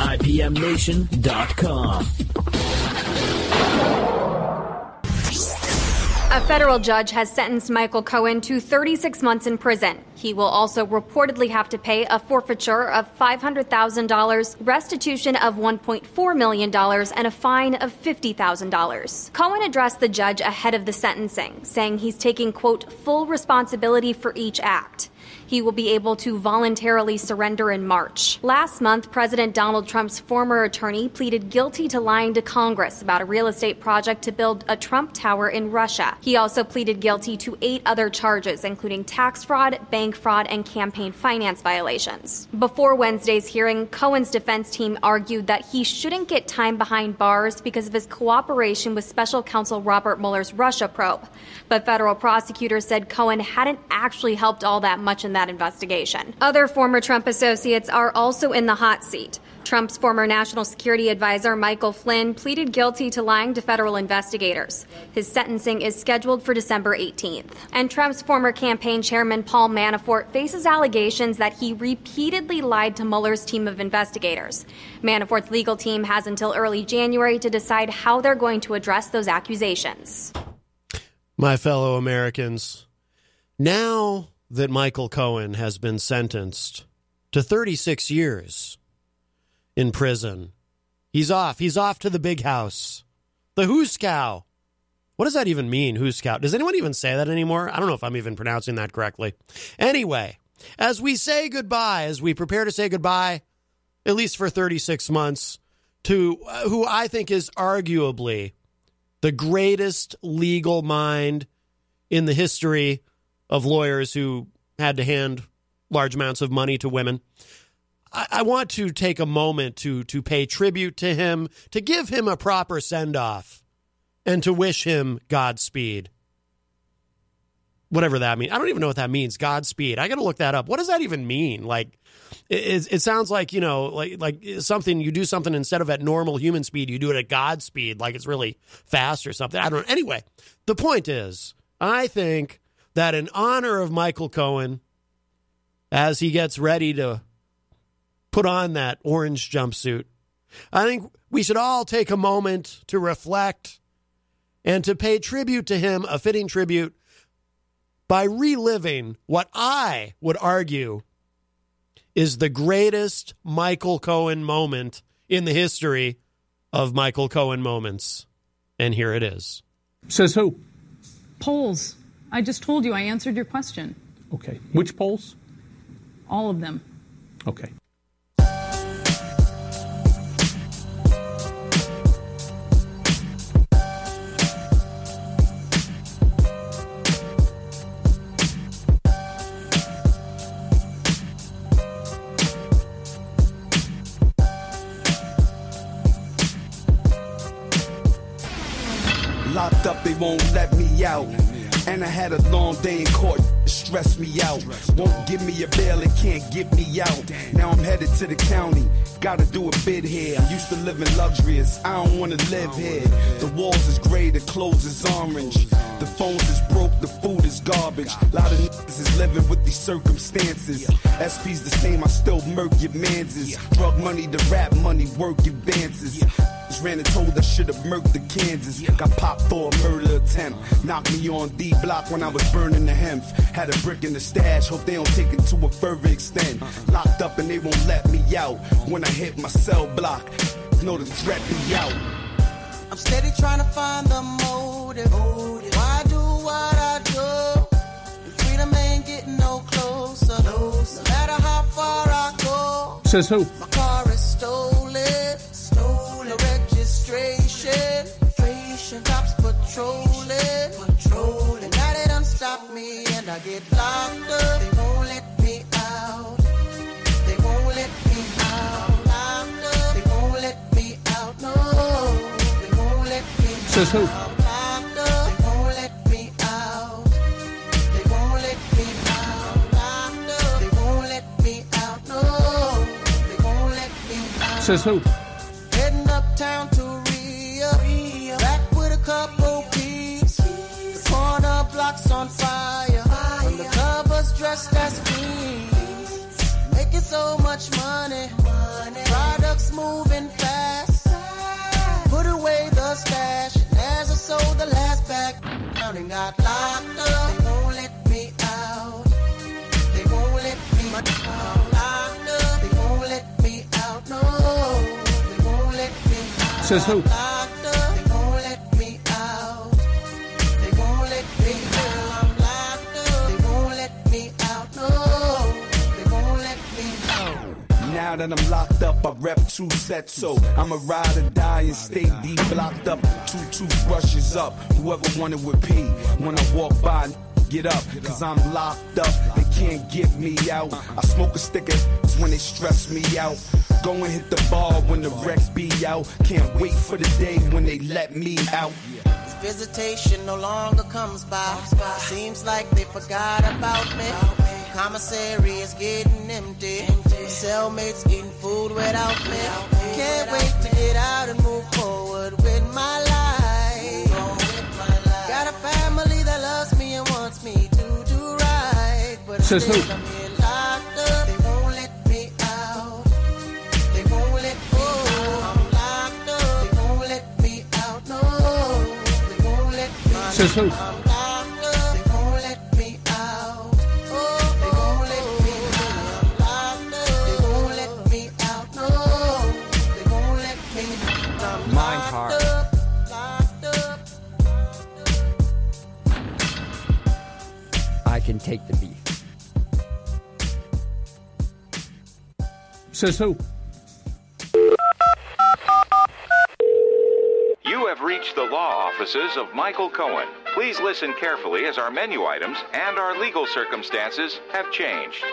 IPMNation.com. A federal judge has sentenced Michael Cohen to 36 months in prison. He will also reportedly have to pay a forfeiture of $500,000, restitution of $1.4 million, and a fine of $50,000. Cohen addressed the judge ahead of the sentencing, saying he's taking, quote, full responsibility for each act he will be able to voluntarily surrender in March. Last month, President Donald Trump's former attorney pleaded guilty to lying to Congress about a real estate project to build a Trump Tower in Russia. He also pleaded guilty to eight other charges, including tax fraud, bank fraud, and campaign finance violations. Before Wednesday's hearing, Cohen's defense team argued that he shouldn't get time behind bars because of his cooperation with special counsel Robert Mueller's Russia probe. But federal prosecutors said Cohen hadn't actually helped all that much in that investigation. Other former Trump associates are also in the hot seat. Trump's former national security advisor, Michael Flynn, pleaded guilty to lying to federal investigators. His sentencing is scheduled for December 18th. And Trump's former campaign chairman, Paul Manafort, faces allegations that he repeatedly lied to Mueller's team of investigators. Manafort's legal team has until early January to decide how they're going to address those accusations. My fellow Americans, now that Michael Cohen has been sentenced to 36 years in prison. He's off. He's off to the big house. The Hooskow. What does that even mean, Hooskow? Does anyone even say that anymore? I don't know if I'm even pronouncing that correctly. Anyway, as we say goodbye, as we prepare to say goodbye, at least for 36 months, to uh, who I think is arguably the greatest legal mind in the history of lawyers who had to hand large amounts of money to women. I, I want to take a moment to to pay tribute to him, to give him a proper send off, and to wish him Godspeed. Whatever that means. I don't even know what that means. Godspeed. I got to look that up. What does that even mean? Like, it, it, sounds like you know, like like something you do something instead of at normal human speed, you do it at God speed, like it's really fast or something. I don't know. Anyway, the point is, I think that in honor of Michael Cohen, as he gets ready to put on that orange jumpsuit, I think we should all take a moment to reflect and to pay tribute to him, a fitting tribute, by reliving what I would argue is the greatest Michael Cohen moment in the history of Michael Cohen moments. And here it is. Says who? Polls. I just told you I answered your question. Okay. Which polls? All of them. Okay. Locked up, they won't let me out. And I had a long day in court, It stressed me out. Won't give me a bail, it can't get me out. Now I'm headed to the county, gotta do a bid here. I'm used to living luxurious, I don't wanna live here. The walls is gray, the clothes is orange. The phones is broke, the food is garbage. A lot of niggas is living with these circumstances. SP's the same, I still murk your manses. Drug money, the rap money, work advances. Ran and told I should've murked the Kansas. Got popped for a murder attempt. Knocked me on D block when I was burning the hemp. Had a brick in the stash, hope they don't take it to a further extent. Locked up and they won't let me out. When I hit my cell block, know the threat be out. I'm steady trying to find the motive. Why do what I do? And freedom ain't getting no closer. No matter how far I go. Says who? I get locked up. They won't let me out. They won't let me out. Locked up. They won't let me out. No. They won't let me Says who? out. Locked so much money. money. Products moving fast. Put away the stash. And as I sold the last got locked up. They won't let me out. They won't let me out. Locked up. They won't let me out. No. They won't let me out. Says who? Now that I'm locked up, I rep two sets, so I'ma ride or die and stay deep blocked up. Two toothbrushes up, whoever wanted with P. When I walk by, get up, cause I'm locked up. They can't get me out. I smoke a sticker when they stress me out. Go and hit the bar when the wrecks be out. Can't wait for the day when they let me out. Visitation no longer comes by. Seems like they forgot about me. Commissary is getting empty. empty. Cellmates eating food without me. Can't wait to get out and move forward with my life. Got a family that loves me and wants me to do right. But Says who? instead I'm here locked up. They won't let me out. They won't let me out. I'm locked up. They won't let me out. No, they won't let me. Says who? Take the beef. Says who? You have reached the law offices of Michael Cohen. Please listen carefully as our menu items and our legal circumstances have changed.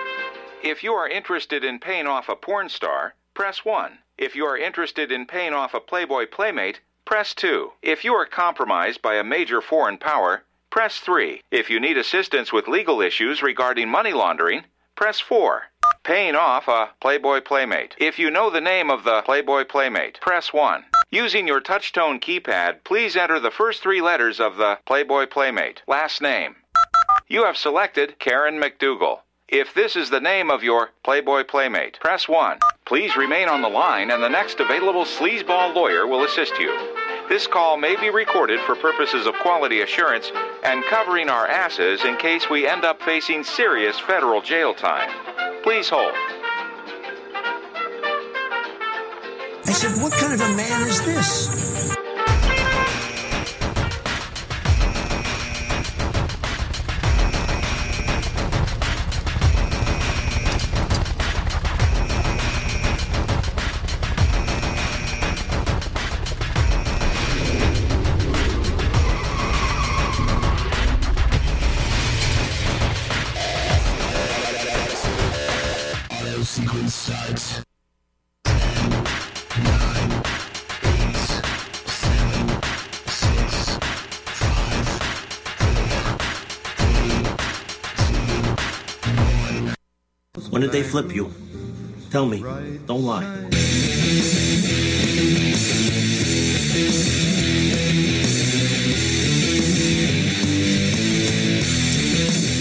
If you are interested in paying off a porn star, press 1. If you are interested in paying off a Playboy Playmate, press 2. If you are compromised by a major foreign power, press 3. If you need assistance with legal issues regarding money laundering, press 4. Paying off a Playboy Playmate. If you know the name of the Playboy Playmate, press 1. Using your touchtone keypad, please enter the first three letters of the Playboy Playmate. Last name. You have selected Karen McDougal. If this is the name of your Playboy Playmate, press 1. Please remain on the line and the next available sleazeball lawyer will assist you. This call may be recorded for purposes of quality assurance and covering our asses in case we end up facing serious federal jail time. Please hold. I said, what kind of a man is this? They flip you? Tell me. Don't lie.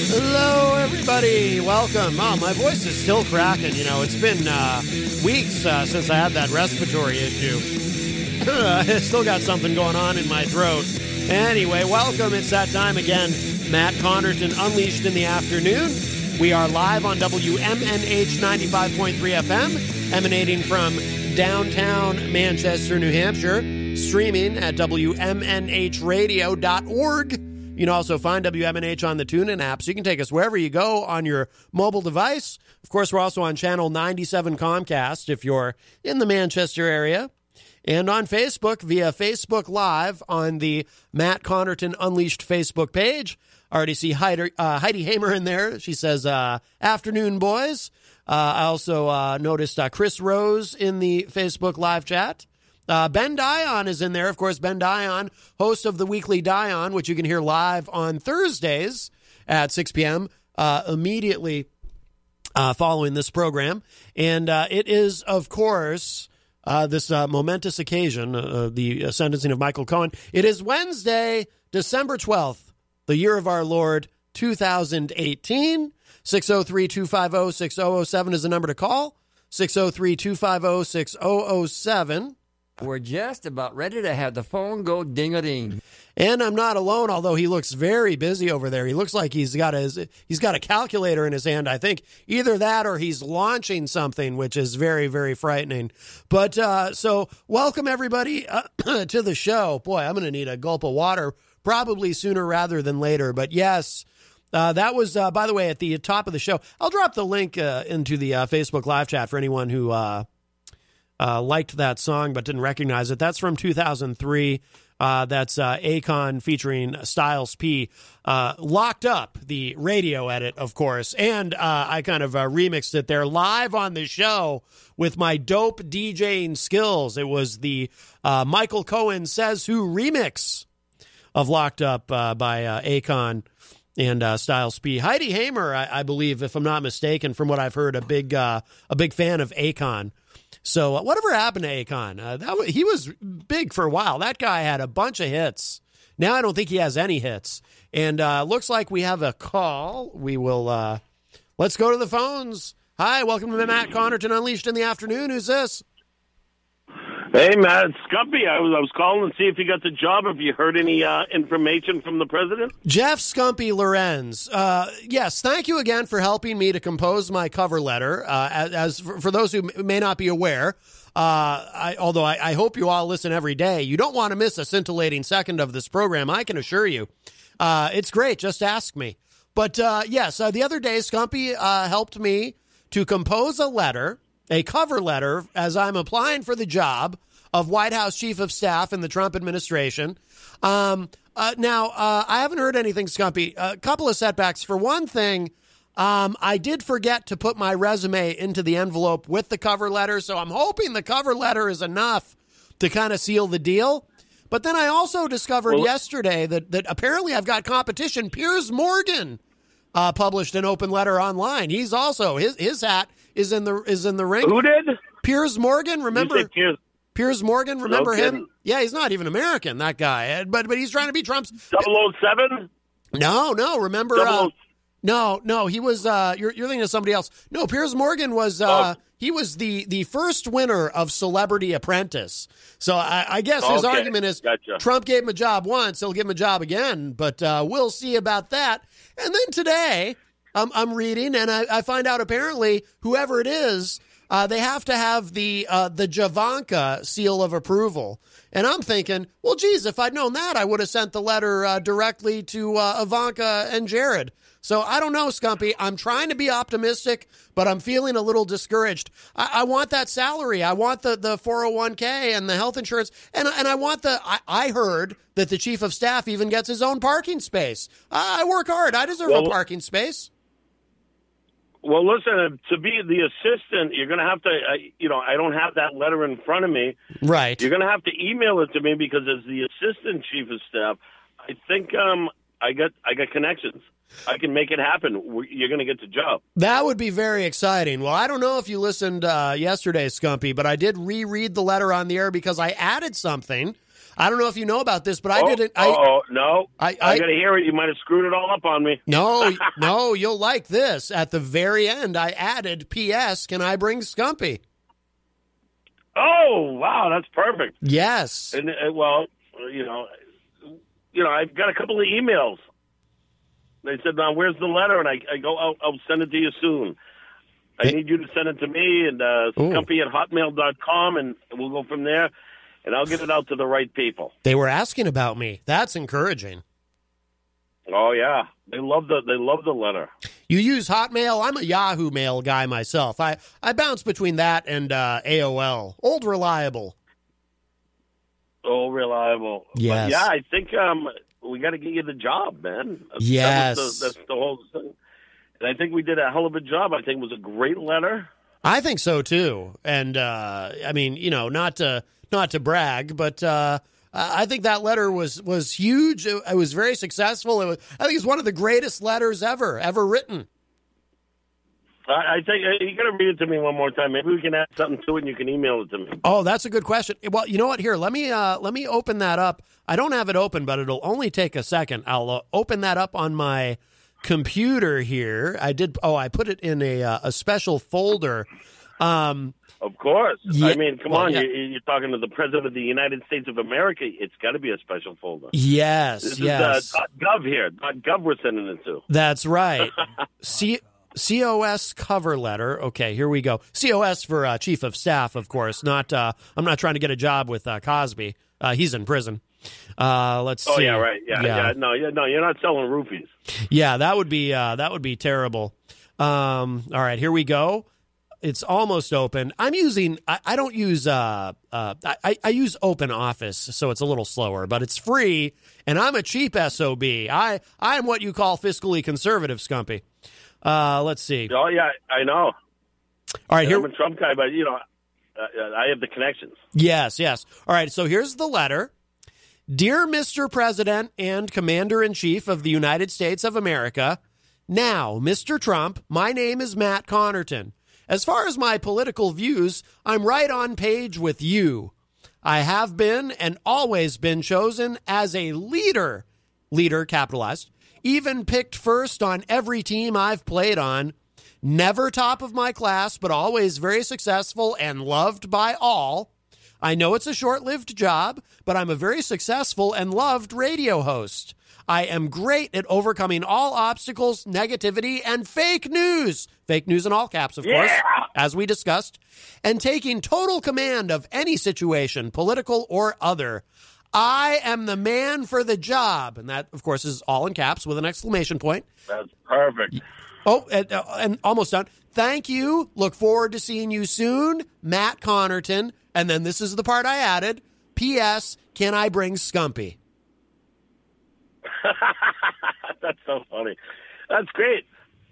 Hello, everybody. Welcome. Oh, my voice is still cracking. You know, it's been uh, weeks uh, since I had that respiratory issue. I still got something going on in my throat. Anyway, welcome. It's that time again. Matt Connarton Unleashed in the afternoon. We are live on WMNH 95.3 FM, emanating from downtown Manchester, New Hampshire, streaming at WMNHradio.org. You can also find WMNH on the TuneIn app, so you can take us wherever you go on your mobile device. Of course, we're also on channel 97 Comcast if you're in the Manchester area. And on Facebook via Facebook Live on the Matt Connarton Unleashed Facebook page. Already see Heidi, uh, Heidi Hamer in there. She says, uh, Afternoon, boys. Uh, I also uh, noticed uh, Chris Rose in the Facebook Live chat. Ben Dion is in there. Of course, Ben Dion, host of the weekly Dion, which you can hear live on Thursdays at 6 p.m. Immediately following this program. And it is, of course, uh, this uh, momentous occasion, uh, the sentencing of Michael Cohen. It is Wednesday, December 12th, the year of our Lord, 2018. 603 250 6007 is the number to call. 603 250 6007. We're just about ready to have the phone go ding a ding. And I'm not alone, although he looks very busy over there. He looks like he's got his he's got a calculator in his hand. I think either that or he's launching something, which is very very frightening. But uh, so welcome everybody uh, to the show. Boy, I'm going to need a gulp of water probably sooner rather than later. But yes. Uh, that was, uh, by the way, at the top of the show. I'll drop the link uh, into the uh, Facebook live chat for anyone who uh, uh, liked that song but didn't recognize it. That's from 2003. Uh, that's uh, Akon featuring Styles P. Locked Up, the radio edit, of course. And I kind of remixed it there live on the show with my dope DJing skills. It was the Michael Cohen Says Who remix of Locked Up by Akon and uh, Styles P. Heidi Hamer, I, I, believe, if I'm not mistaken, from what I've heard, a big uh, a big fan of Akon. So uh, whatever happened to Akon? Uh, that he was big for a while. That guy had a bunch of hits. Now I don't think he has any hits. And uh, looks like we have a call. We will uh, let's go to the phones. Hi, welcome to Matt Connarton Unleashed in the afternoon. Who's this? Hey, Matt, it's Skumpi. I was I was calling to see if you got the job. Have you heard any uh, information from the president? Jeff Skumpi Lorenz. Uh, yes, thank you again for helping me to compose my cover letter. Uh, as, as for, for, those who may not be aware, uh, I, although I, I, hope you all listen every day, you don't want to miss a scintillating second of this program. I can assure you, uh, it's great. Just ask me. But uh, yes, the other day, Skumpi helped me to compose a letter a cover letter as I'm applying for the job of White House Chief of Staff in the Trump administration. Um, uh, now, uh, I haven't heard anything, Skumpi. A couple of setbacks. For one thing, um, I did forget to put my resume into the envelope with the cover letter, so I'm hoping the cover letter is enough to kind of seal the deal. But then I also discovered well, yesterday that, that apparently I've got competition. Piers Morgan uh, published an open letter online. He's also his his hat is in the is in the ring. Who did? Piers Morgan. Remember Piers? Piers Morgan. Remember no him? Yeah, he's not even American. That guy, but but he's trying to be Trump's 007? No, no. Remember? Uh, no, no. He was. Uh, you're you're thinking of somebody else. No, Piers Morgan was. Uh, oh. He was the the first winner of Celebrity Apprentice. So I, I guess his okay. argument is gotcha. Trump gave him a job once, he'll give him a job again. But uh, we'll see about that. And then today, um, I'm reading, and I, I, find out apparently whoever it is, uh, they have to have the uh, the Javanka seal of approval. And I'm thinking, well, geez, if I'd known that, I would have sent the letter uh, directly to uh, Ivanka and Jared. So I don't know, Skumpi. I'm trying to be optimistic, but I'm feeling a little discouraged. I, I want that salary. I want the, the 401k and the health insurance. And, and I want the, I, I heard that the chief of staff even gets his own parking space. I, I work hard. I deserve well, a parking space. Well, listen, to be the assistant, you're going to have to, uh, you know, I don't have that letter in front of me. Right. You're going to have to email it to me because as the assistant chief of staff, I think um, I got I got connections. I can make it happen. You're going to get the job. That would be very exciting. Well, I don't know if you listened uh, yesterday, Skumpi, but I did reread the letter on the air because I added something. I don't know if you know about this, but I oh, didn't. I, oh no! I, I, got to hear it. You might have screwed it all up on me. No, no, you'll like this. At the very end, I added P.S. Can I bring Skumpi? Oh wow, that's perfect. Yes. And uh, well, you know, you know, I've got a couple of emails. They said, "Now, where's the letter?" And I, I go, I'll, "I'll send it to you soon." I need you to send it to me and uh, scumpy at hotmail.com, and we'll go from there and I'll get it out to the right people. They were asking about me. That's encouraging. Oh yeah, they love the they love the letter. You use Hotmail. I'm a Yahoo Mail guy myself. I I bounce between that and uh, AOL. Old reliable. Old reliable. Yes. But yeah, I think um, we got to get you the job, man. Yes. That the, that's the whole thing. And I think we did a hell of a job. I think it was a great letter. I think so too. And uh, I mean, you know, not to not to brag, but uh, I think that letter was was huge. It, it was very successful. It was, I think it's one of the greatest letters ever ever written. I think you got to read it to me one more time. Maybe we can add something to it, and you can email it to me. Oh, that's a good question. Well, you know what? Here, let me uh, let me open that up. I don't have it open, but it'll only take a second. I'll uh, open that up on my computer here. I did. Oh, I put it in a uh, a special folder Um, Of course. Yeah, I mean, come well, on. yeah. You, you're talking to the president of the United States of America. It's got to be a special folder. yes, This yes. is uh, .gov here. .gov we're sending it to. That's right. C- COS cover letter. Okay, here we go. COS for uh, chief of staff, of course. Not. Uh, I'm not trying to get a job with uh, Cosby. Uh, he's in prison. Uh, let's see. Oh see. yeah, right. Yeah, yeah. No, yeah, no. You're not selling roofies. Yeah, that would be uh, that would be terrible. Um, all right, here we go. It's almost open. I'm using. I, I don't use. Uh, uh, I, I use Open Office, so it's a little slower, but it's free, and I'm a cheap sob. I I'm what you call fiscally conservative, Skumpi. Uh, let's see. Oh yeah, I know. All right, here. I'm a Trump guy, but you know, uh, I have the connections. Yes, yes. All right, so here's the letter. Dear Mr. President and Commander in Chief of the United States of America, now, Mr. Trump, my name is Matt Connarton. As far as my political views, I'm right on page with you. I have been and always been chosen as a leader, leader capitalized, even picked first on every team I've played on. Never top of my class, but always very successful and loved by all. I know it's a short lived job, but I'm a very successful and loved radio host. I am great at overcoming all obstacles, negativity, and fake news. Fake news in all caps, of course, as we discussed, and taking total command of any situation, political or other. I am the man for the job. And that, of course, is all in caps with an exclamation point. That's perfect. Oh, and, uh, and almost done. Thank you. Look forward to seeing you soon, Matt Connarton. And then this is the part I added. P.S. Can I bring Skumpi? That's so funny. That's great.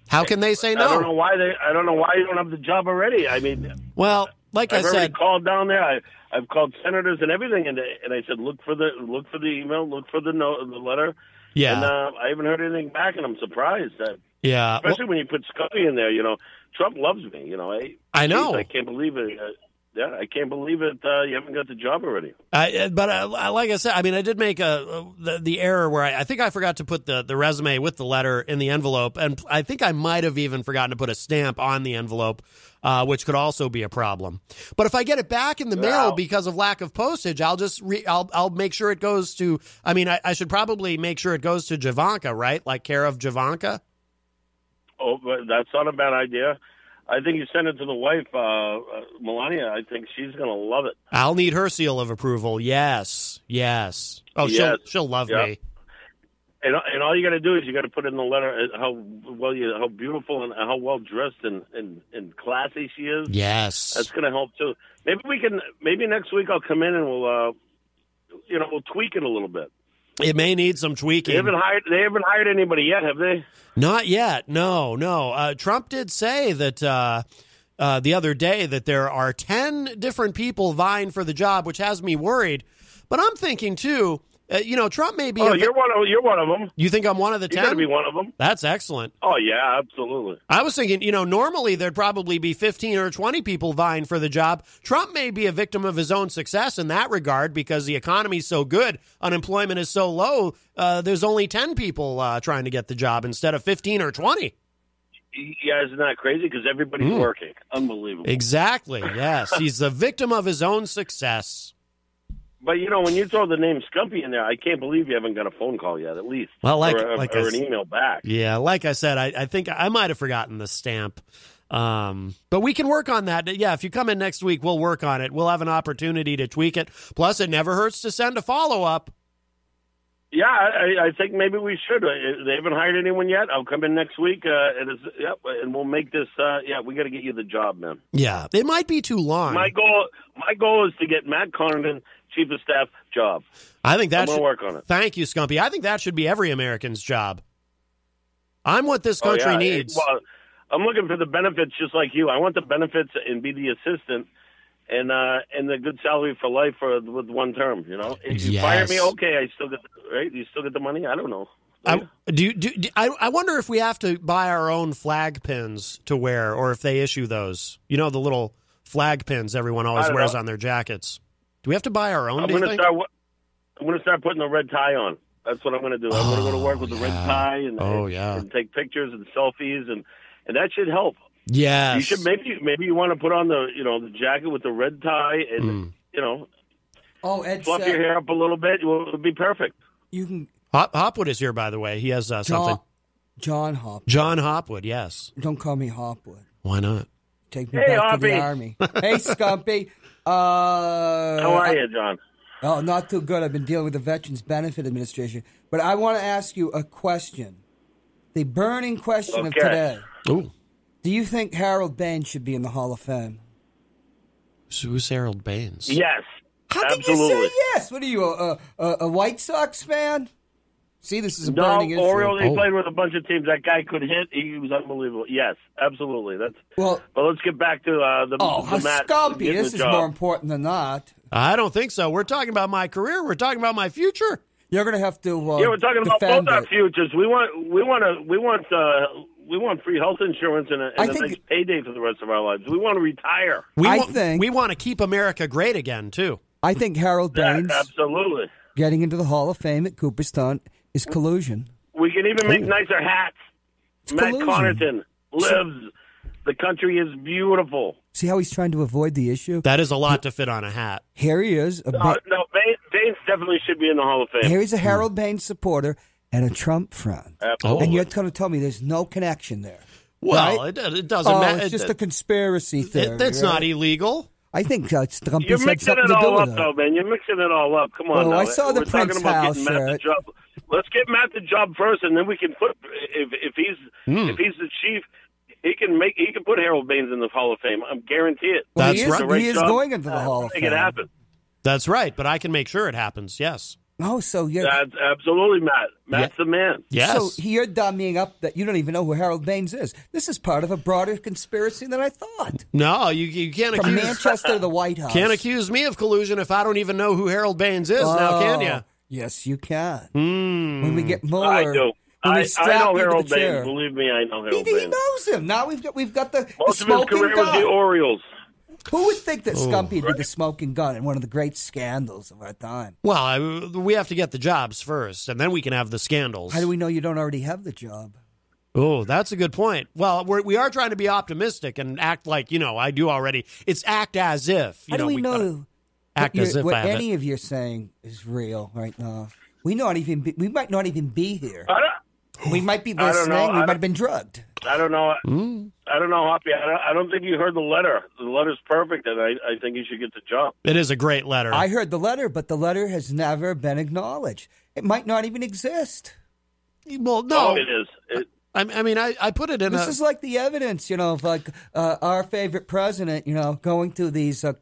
How can they say no? I don't know why they. I don't know why you don't have the job already. I mean, Well, like I I've already said, called down there. I, I've called senators and everything, and and I said, look for the look for the email, look for the note, the letter. Yeah. And uh, I haven't heard anything back, and I'm surprised. That, yeah. well, especially when you put Scully in there. You know, Trump loves me. You know, I I know. Jeez, I can't believe it. Uh, yeah, I can't believe it. Uh, you haven't got the job already. I, uh, but uh, like I said, I mean, I did make a the, the error where I, I think I forgot to put the, the resume with the letter in the envelope, and I think I might have even forgotten to put a stamp on the envelope, uh, which could also be a problem. But if I get it back in the mail because of lack of postage, I'll just re- I'll I'll make sure it goes to. I mean, I, I should probably make sure it goes to Javanka, right? Like care of Javanka. Oh, that's not a bad idea. I think you send it to the wife, uh, uh, Melania. I think she's going to love it. I'll need her seal of approval. Yes, yes. Oh, Yes. she'll she'll love Yeah. me. And and all you got to do is you got to put in the letter uh, how well you how beautiful and how well dressed and, and, and classy she is. Yes. That's going to help too. Maybe we can. Maybe next week I'll come in and we'll, uh, you know, we'll tweak it a little bit. It may need some tweaking. They haven't hired. They haven't hired anybody yet, have they? Not yet. No, no. Uh, Trump did say that uh, uh, the other day that there are 10 different people vying for the job, which has me worried. But I'm thinking, too, uh, you know, Trump may be. Oh, you're one of you're one of them. you think I'm one of the You got to 10? be one of them. That's excellent. Oh yeah, absolutely. I was thinking, you know, normally there'd probably be 15 or 20 people vying for the job. Trump may be a victim of his own success in that regard because the economy's so good, unemployment is so low. Uh, there's only 10 people uh, trying to get the job instead of 15 or 20. Yeah, isn't that crazy? Because everybody's Mm. working. Unbelievable. Exactly. Yes, he's the victim of his own success. But you know, when you throw the name Skumpi in there, I can't believe you haven't got a phone call yet, at least. Well, like- or, like or I an email back. Yeah, like I said, I, I think I might have forgotten the stamp. Um, but we can work on that. Yeah, if you come in next week, we'll work on it. We'll have an opportunity to tweak it. Plus, it never hurts to send a follow up. Yeah, I, I think maybe we should. Uh, They haven't hired anyone yet. I'll come in next week, uh, and it's, yep, and we'll make this. Uh, yeah, we got to get you the job, man. Yeah, it might be too long. My goal, my goal is to get Matt Connarton, chief of staff, job. I think that I'm should work on it. Thank you, Skumpi. I think that should be every American's job. I'm what this Oh, country yeah. needs. Well, I'm looking for the benefits, just like you. I want the benefits and be the assistant, and uh, and the good salary for life for with one term. You know, if you fire me, okay, I still get the, right. You still get the money. I don't know. I, do, do, do I, I wonder if we have to buy our own flag pins to wear, or if they issue those. You know, the little flag pins everyone always wears know. on their jackets. Do we have to buy our own? I'm gonna start. I'm gonna start putting a red tie on. That's what I'm gonna do. I'm gonna go to work with a red tie and, Oh, and, yeah. and take pictures and selfies and and that should help. Yes. You should maybe maybe you want to put on the you know the jacket with the red tie and Hmm. you know Oh, Ed fluff said your hair up a little bit. It will be perfect. you can. Hop, Hopwood is here, by the way. He has uh, something. Jon, Hopwood. Jon Hopwood, yes. Don't call me Hopwood. Why not? Take me Hey, back to the army. hey, Skumpi. Uh, How are you, Jon? Oh, not too good. I've been dealing with the Veterans Benefit Administration. But I want to ask you a question. The burning question of today. Ooh. Do you think Harold Baines should be in the Hall of Fame? So who's Harold Baines? Yes, How can you say yes? What are you, a, a, a White Sox fan? See, this is a No, burning issue. Orioles. He Oh. played with a bunch of teams. That guy could hit. He was unbelievable. Yes, absolutely. That's Well, But let's get back to uh, the, oh, the Matt. Skumpi, this the is job. more important than that. I don't think so. We're talking about my career. We're talking about my future. You're going to have to uh, Yeah, we're talking about defend both our futures. We want, we want to, we want, uh, we want free health insurance and a, I and a think- nice payday for the rest of our lives. We want to retire. We I wa- think- we want to keep America great again too. I think Harold Yeah, absolutely. getting into the Hall of Fame at Cooperstown is collusion. We can even make oh. nicer hats. Matt collusion. Connarton lives. The country is beautiful. See how he's trying to avoid the issue? That is a lot to fit on a hat. Here he is. A No, Ba- no Baines, Baines definitely should be in the Hall of Fame. here he's a Harold Baines supporter and a Trump friend. Absolutely. And you're going to tell me there's no connection there. Well, Right? it, it doesn't oh, matter. it's just a conspiracy theory. It, it's right? not illegal. I think uh, Trumpy You're mixing it all up, it. though, man. You're mixing it all up. Come on, Oh, now. I saw the We're Prince about House getting the shirt. Let's get Matt the job first, and then we can put if if he's Hmm. if he's the chief, he can make he can put Harold Baines in the Hall of Fame. I'm guarantee it. Well, That's he is, right. He is job, going into the uh, Hall of Make Fame. it happen. That's right, but I can make sure it happens. Yes. Oh, so you're That's absolutely Matt. Matt's the man. Yes. so you're dummying up that you don't even know who Harold Baines is. This is part of a broader conspiracy than I thought. no, you you can't From accuse Manchester to the White House. can't accuse me of collusion if I don't even know who Harold Baines is. now, can Oh, you? Yes, you can. Hmm. When we get Mueller, I do. when we I, I know Harold the chair. Baines. Believe me, I know He, Harold he Baines. knows him. Now we've got we've got the, the Most of his smoking career was the gun. Orioles. Who would think Oh. that Skumpi would be the smoking gun and one of the great scandals of our time? Well, I, we have to get the jobs first, and then we can have the scandals. How do we know you don't already have the job? Oh, that's a good point. Well, we're, we are trying to be optimistic and act like you know I do already. It's act as if. You How do know, we know Act what, as if what I have any it. of you are saying is real right now? We not even be, we might not even be here. I don't, We might be I don't listening. know. We might have been drugged. I don't know. Hmm. I don't know, Hoppy. I don't, I don't think you heard the letter. The letter's perfect, and I, I think you should get the job. It is a great letter. I heard the letter, but the letter has never been acknowledged. It might not even exist. well, no, Oh, it is. It, I, I mean, I, I put it in This a. is like the evidence, you know, of like uh, our favorite president, you know, going to these, uh,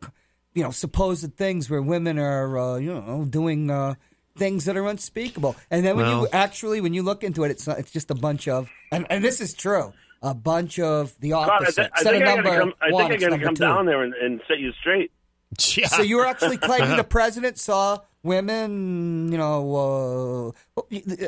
you know, supposed things where women are, uh, you know, doing uh, things that are unspeakable. And then when you actually, when you look into it, it's not, it's just a bunch of, and, and this is true, a bunch of the God, I, opposite. th- I think I gotta number come. I one, think I gotta come two. down there and, and set you straight. Yeah. So you're actually claiming the president saw women, you know, uh,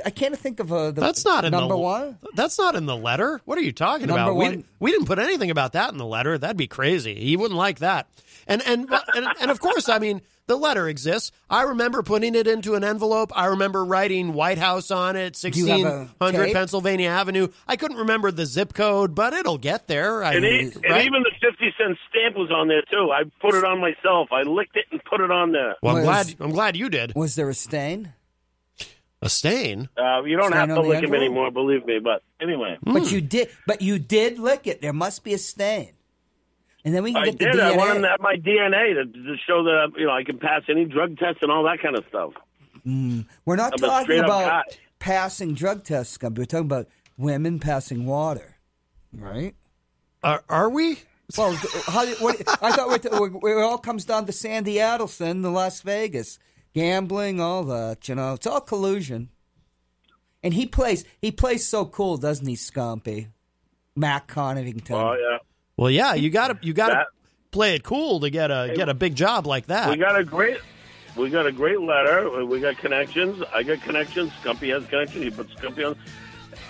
I can't think of uh, the That's not in number the one. That's not in the letter. What are you talking Number about? We, one- didn't- we didn't put anything about that in the letter. That'd be crazy. He wouldn't like that. And and and, and of course, I mean, the letter exists. I remember putting it into an envelope. I remember writing White House on it, Do you have a sixteen hundred? Pennsylvania Avenue. I couldn't remember the zip code, but it'll get there. I And, mean, e- and even the fifty cent stamp was on there too. I put it on myself. I licked it and put it on there. well, I'm Was- glad. I'm glad you did. Was there a stain? A stain. Uh, you don't Sign have to lick them envelope? anymore, believe me. But anyway. But you did. But you did lick it. There must be a stain. And then we can I get the did. DNA. I want them to have my DNA to, to show that you know I can pass any drug test and all that kind of stuff. Mm. We're not I'm talking about passing drug tests, Scumby. We're talking about women passing water, right? Are, are we? Well, how, what, I thought we're, it all comes down to Sandy Adelson, the Las Vegas gambling, all that. You know, it's all collusion. And he plays. He plays so cool, doesn't he, Skumpi? Matt Connington. Oh yeah. Well, yeah. You got to. You got to play it cool to get a get a big job like that. We got a great, we got a great letter. We got connections. I got connections. Skumpi has connections. He put Skumpi on.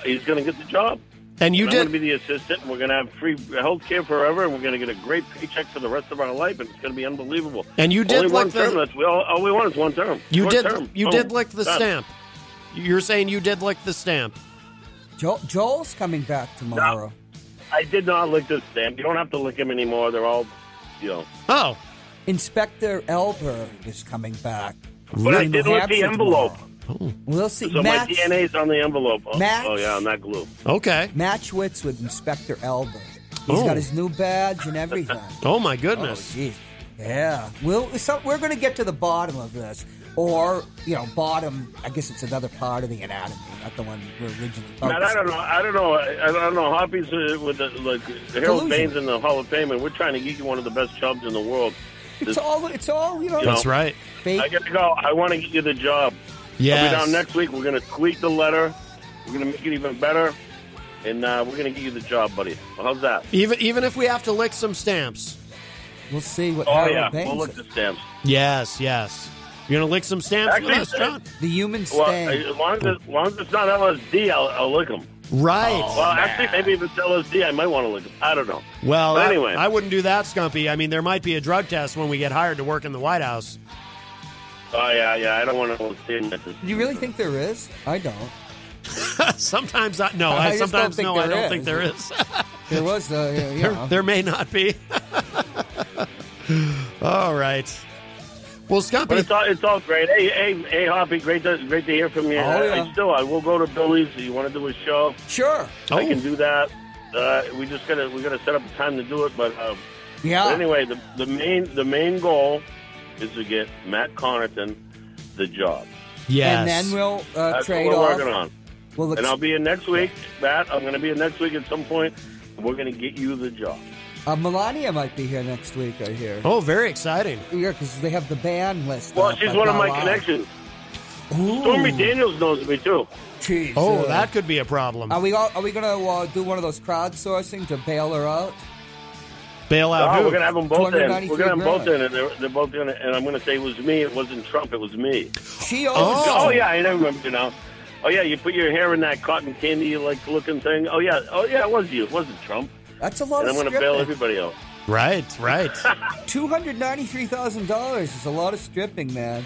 He's going to get the job. and you And I'm going did. to be the assistant. And we're going to have free health care forever, and we're going to get a great paycheck for the rest of our life, and it's going to be unbelievable. And you did Only one the- term. That's we all, all we want is one term. You Short did. Term. You Boom. did lick the Done. stamp. You're saying you did lick the stamp. Jo- Joel's coming back tomorrow. I did not lick this stamp. You don't have to lick them anymore. They're all, you know. Oh. Inspector Elber is coming back. But I In did New lick the envelope. tomorrow. Oh. We'll see. So Match, my DNA's on the envelope. Oh, Match. oh yeah, on that glue. Okay. match wits with Inspector Elber. He's Oh. got his new badge and everything. Oh my goodness. Oh. Yeah. We'll, so we're going to get to the bottom of this. Or, you know, bottom, I guess it's another part of the anatomy, not the one we're originally Man, I don't know. I don't know. I, I don't know. Hoppy's uh, with the like Harold Collusion. Baines in the Hall of Fame, and we're trying to get you one of the best chubs in the world. It's all, it's all, you know. You know, That's right. I gotta go. I want to get you the job. Yes. I'll be down next week. We're gonna tweak the letter. We're gonna make it even better, and uh, we're gonna get you the job, buddy. How's that? Even even if we have to lick some stamps. We'll see what Oh Harold yeah, Baines we'll look at the stamps. Yes, yes. You're gonna lick some stamps Actually, with us, Jon? The human Well, as long as, it, as long as it's not LSD, I'll, I'll lick them. Right. well, actually, maybe if it's LSD, I might want to lick them. I don't know. Well, But anyway. I, wouldn't do that, Skumpi. I mean, there might be a drug test when we get hired to work in the White House. Oh yeah, yeah. I don't want to LSD. method. Do you really think there is? I don't. sometimes I no, I I, sometimes no, I don't is. think there is. There was, uh, you there, there may not be. All right. Well, But it's all it's all great. Hey, hey, hey, Hoppy, great to great to hear from you. Oh, I, yeah. I still, I will go to Billy's. You want to do a show? Sure. Oh. I can do that. Uh, we just gotta we gotta set up a time to do it. But, uh, Yeah. but anyway, the the main the main goal is to get Matt Connarton the job. yes. And then we'll uh, That's trade what we're off. working on. We'll And I'll be in next week, Matt. I'm going to be in next week at some point. and We're going to get you the job. Uh, Melania might be here next week, I hear. oh, very exciting. Yeah, because they have the band list. Well, up she's one of my Belle connections. Ooh. Stormy Daniels knows me too. Jeez, Oh, uh, that could be a problem. Are we all, are we going to uh, do one of those crowdsourcing to bail her out? Bail No, out we're who? going to have them both in. We're going to have them both in, and they're, they're both going to. And I'm going to say it was me. It wasn't Trump. It was me. She owes. Oh, yeah, I remember you now. Oh yeah, you put your hair in that cotton candy like looking thing. Oh yeah, oh yeah, it was you. It wasn't Trump. That's a lot And of I'm going to bail everybody out. Right, right. Two hundred ninety-three thousand dollars is a lot of stripping, man.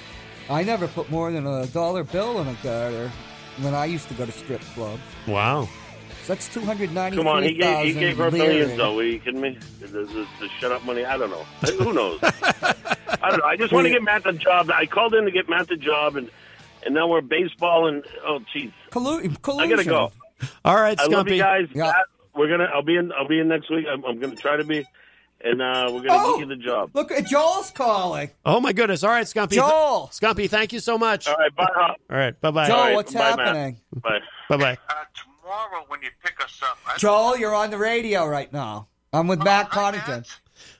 I never put more than a dollar bill in a garter when I used to go to strip clubs. wow. So that's two hundred ninety-three Come on, he gave, he gave her millions though. Are you kidding me? The, the, the shut up money. I don't know. Who knows? I don't know. I just want to get Matt the job. I called in to get Matt the job, and and now we're baseball and oh jeez, Collu- collusion. I gotta go. All right, I love you guys. Yeah. Matt, we're gonna. I'll be in. I'll be in next week. I'm, I'm gonna try to be, and uh, we're gonna Oh! get you the job. Look at Joel's calling. Oh my goodness. All right, Skumpi. Joel. Skumpi, thank you so much. All right, bye. Hop. All right, bye bye. Joel, All right, what's bye, Matt. happening? Bye. Bye bye. Uh, tomorrow when you pick us up, I Joel, you're on the radio right now. I'm with Matt Connington.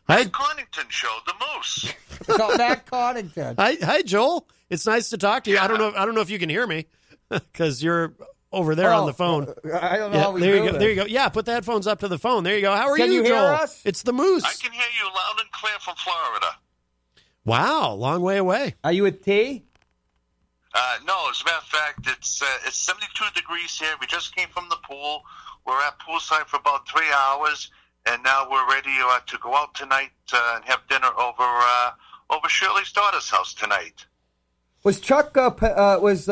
Hi, Connington show, the Moose. Matt Connington. hi, hi, Joel. It's nice to talk to you. I don't know. I don't know if you can hear me because you're over there on Oh, the phone. I don't know Yeah, how there you go. this. There you go. Yeah, put the headphones up to the phone. There you go. How are Can you, you hear Joel? us? It's the Moose. I can hear you loud and clear from Florida. Wow, long way away. Are you with T? Uh, no, as a matter of fact, it's uh, it's 72 degrees here. We just came from the pool. We're at poolside for about three hours, and now we're ready uh, to go out tonight uh, and have dinner over uh, over Shirley's daughter's house tonight. Was Chuck? Uh, P- uh, was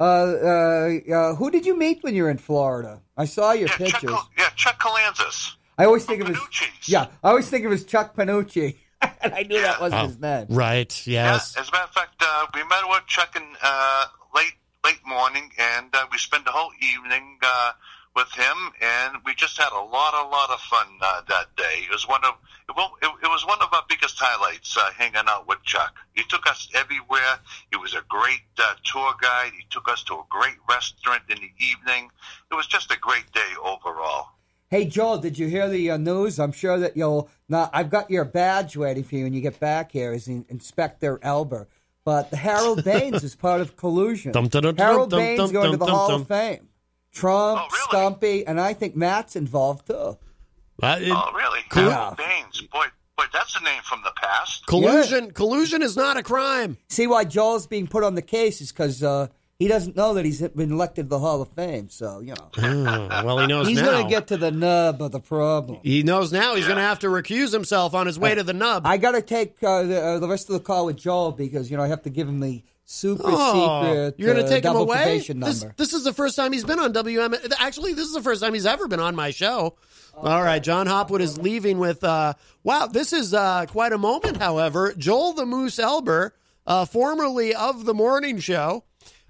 uh, uh, uh, who did you meet when you were in Florida? I saw your Yeah, Chuck, pictures. Cal- yeah, Chuck Calanzas. I always think of his. Yeah, I always think of his Chuck Panucci, and I knew that wasn't Oh, his name. right. Yeah, Yes. as a matter of fact, uh, we met with Chuck in uh, late late morning, and uh, we spent the whole evening uh, with him, and we just had a lot, a lot of fun uh, that day. It was one of it, it, it was one of our biggest highlights uh, hanging out with Chuck. He took us everywhere. He was a great uh, tour guide. He took us to a great restaurant in the evening. It was just a great day overall. Hey Joel, did you hear the uh, news? I'm sure that you'll. Now I've got your badge ready for you when you get back here as in- Inspector Elber. But Harold Baines is part of collusion. Dum, dum, dum, Harold dum, Baines dum, going to the dum, Hall dum. of Fame. Trump, Oh, really? Stumpy, and I think Matt's involved too. Uh, it- Oh, really? Cool. Harold Baines. Boy, boy, that's a name from the past. collusion. Collusion is not a crime. See why Joel's being put on the case is because uh, he he doesn't know that he's been elected to the Hall of Fame. So you know, Oh, well, he knows he's now. going to get to the nub of the problem. He knows now he's going to have to recuse himself on his way to the nub. I got to take uh, the, uh, the rest of the call with Joel because you know I have to give him the super Oh, secret. you're going uh, to take him away? This, this is the first time he's been on WM. Actually, this is the first time he's ever been on my show. All right, Jon Hopwood is leaving with. Uh, wow, this is uh, quite a moment. However, Joel the Moose Elber, uh, formerly of the morning show,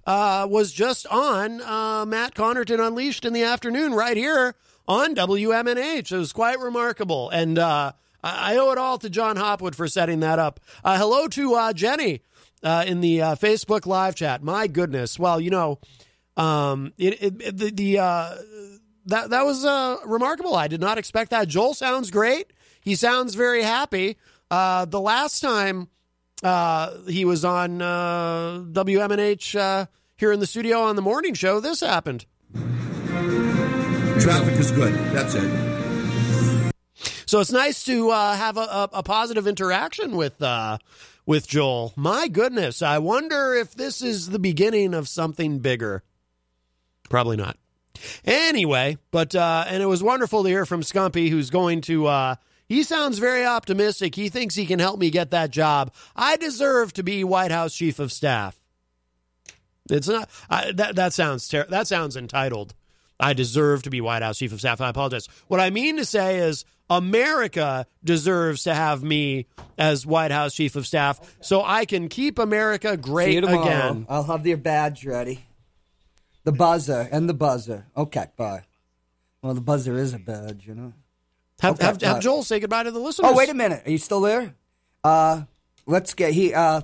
uh, was just on uh, Matt Connarton Unleashed in the afternoon right here on WMNH. It was quite remarkable, and uh, I I owe it all to Jon Hopwood for setting that up. Uh, hello to uh, Jenny uh, in the uh, Facebook live chat. My goodness, well, you know, um, it, it, it- the, the uh, that that was uh, remarkable. I did not expect that. Joel sounds great. He sounds very happy. Uh, the last time uh, he was on uh, WMNH uh, here in the studio on the morning show, this happened. Traffic is good. That's it. So it's nice to uh, have a, a, a positive interaction with uh, with Joel. My goodness, I wonder if this is the beginning of something bigger. Probably not. Anyway, but uh, and it was wonderful to hear from Skumpi, who's going to. Uh, he sounds very optimistic. He thinks he can help me get that job. I deserve to be White House Chief of Staff. It's not I, that. That sounds ter- that sounds entitled. I deserve to be White House Chief of Staff. I apologize. What I mean to say is America deserves to have me as White House Chief of Staff, so I can keep America great again. I'll have your badge ready. The buzzer and the buzzer. Okay, bye. Well, the buzzer is a badge, you know. Have, Okay, have, have. Joel say goodbye to the listeners. Oh, wait a minute. Are you still there? Uh, let's get he. Uh,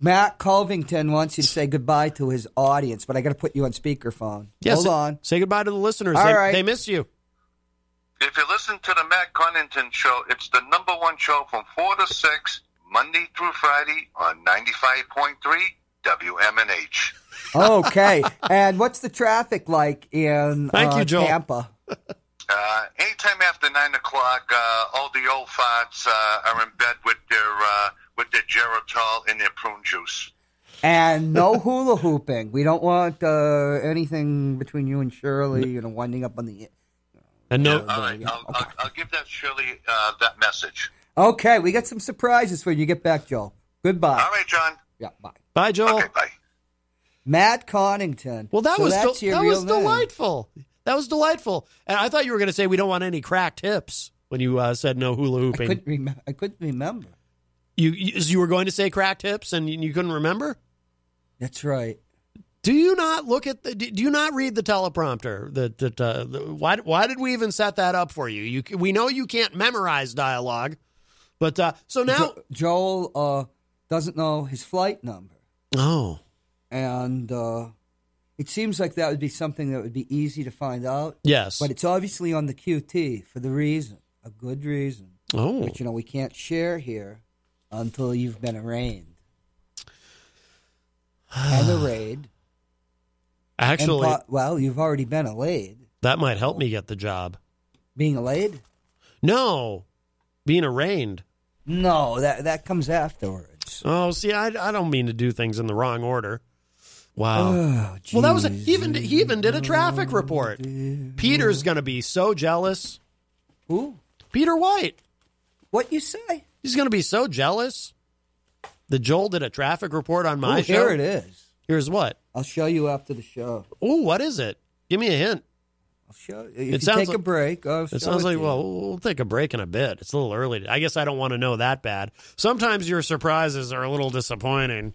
Matt Connarton wants you to say goodbye to his audience, but I got to put you on speakerphone. Yes, Hold on. Say goodbye to the listeners. All they, right. they miss you. If you listen to the Matt Connarton show, it's the number one show from 4 to 6, Monday through Friday on 95.3 WMNH. Okay. and what's the traffic like in Thank uh, you, Joel. Tampa? Uh, anytime after 9 o'clock, uh, all the old farts uh, are in bed with their, uh, with their Geritol and their prune juice. And no hula hooping. We don't want uh, anything between you and Shirley, you know, winding up on the. And no, All right, I'll, I'll, I'll give that Shirley uh, that message. Okay, we got some surprises for you. Get back, Joel. Goodbye. All right, Jon. Yeah, bye. Bye, Joel. Okay, bye. Matt Connarton. Well, that So was del- that was name. delightful. That was delightful. And I thought you were going to say we don't want any cracked hips when you uh, said no hula I hooping. couldn't, rem- I couldn't remember. You, you you were going to say cracked hips and you, couldn't remember. That's right. Do you not look at the? Do you not read the teleprompter? That that uh, the, why why did we even set that up for you? You we know you can't memorize dialogue, but uh, so now Jo- Joel uh, doesn't know his flight number. oh And uh, it seems like that would be something that would be easy to find out. Yes. But it's obviously on the QT for the reason, a good reason. Oh. Which, you know, we can't share here until you've been arraigned. and arraigned. Actually- po- well, you've already been allayed. that might help me get the job. Being allayed? No, being arraigned. No, that that comes afterwards. Oh, see, I, I don't mean to do things in the wrong order. Wow. Oh, well, that was a, he even he even did a traffic report. Peter's going to be so jealous. Who? Peter White. What you say? He's going to be so jealous. The Joel did a traffic report on my Ooh, show. here it is. Here's what. I'll show you after the show. Oh, what is it? Give me a hint. I'll show you. If you take a break, I'll it sounds it like well, we'll take a break in a bit. It's a little early. I guess I don't want to know that bad. Sometimes your surprises are a little disappointing.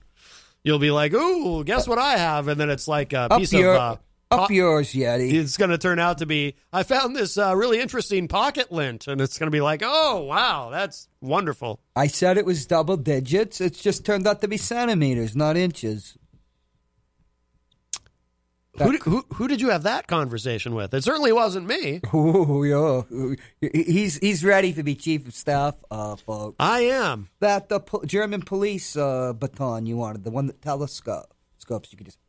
You'll be like, "Ooh, guess what I have?" And then it's like a Up piece your- of uh, up yours, Yeti. It's going to turn out to be. I found this uh, really interesting pocket lint, and it's going to be like, "Oh, wow, that's wonderful." I said it was double digits. It's just turned out to be centimeters, not inches. Who, did- who who did you have that conversation with? It certainly wasn't me. Ooh, yeah. He's he's ready to be chief of staff, uh, folks. I am. That the po- German police uh, baton you wanted, the one that telescopes scopes you could just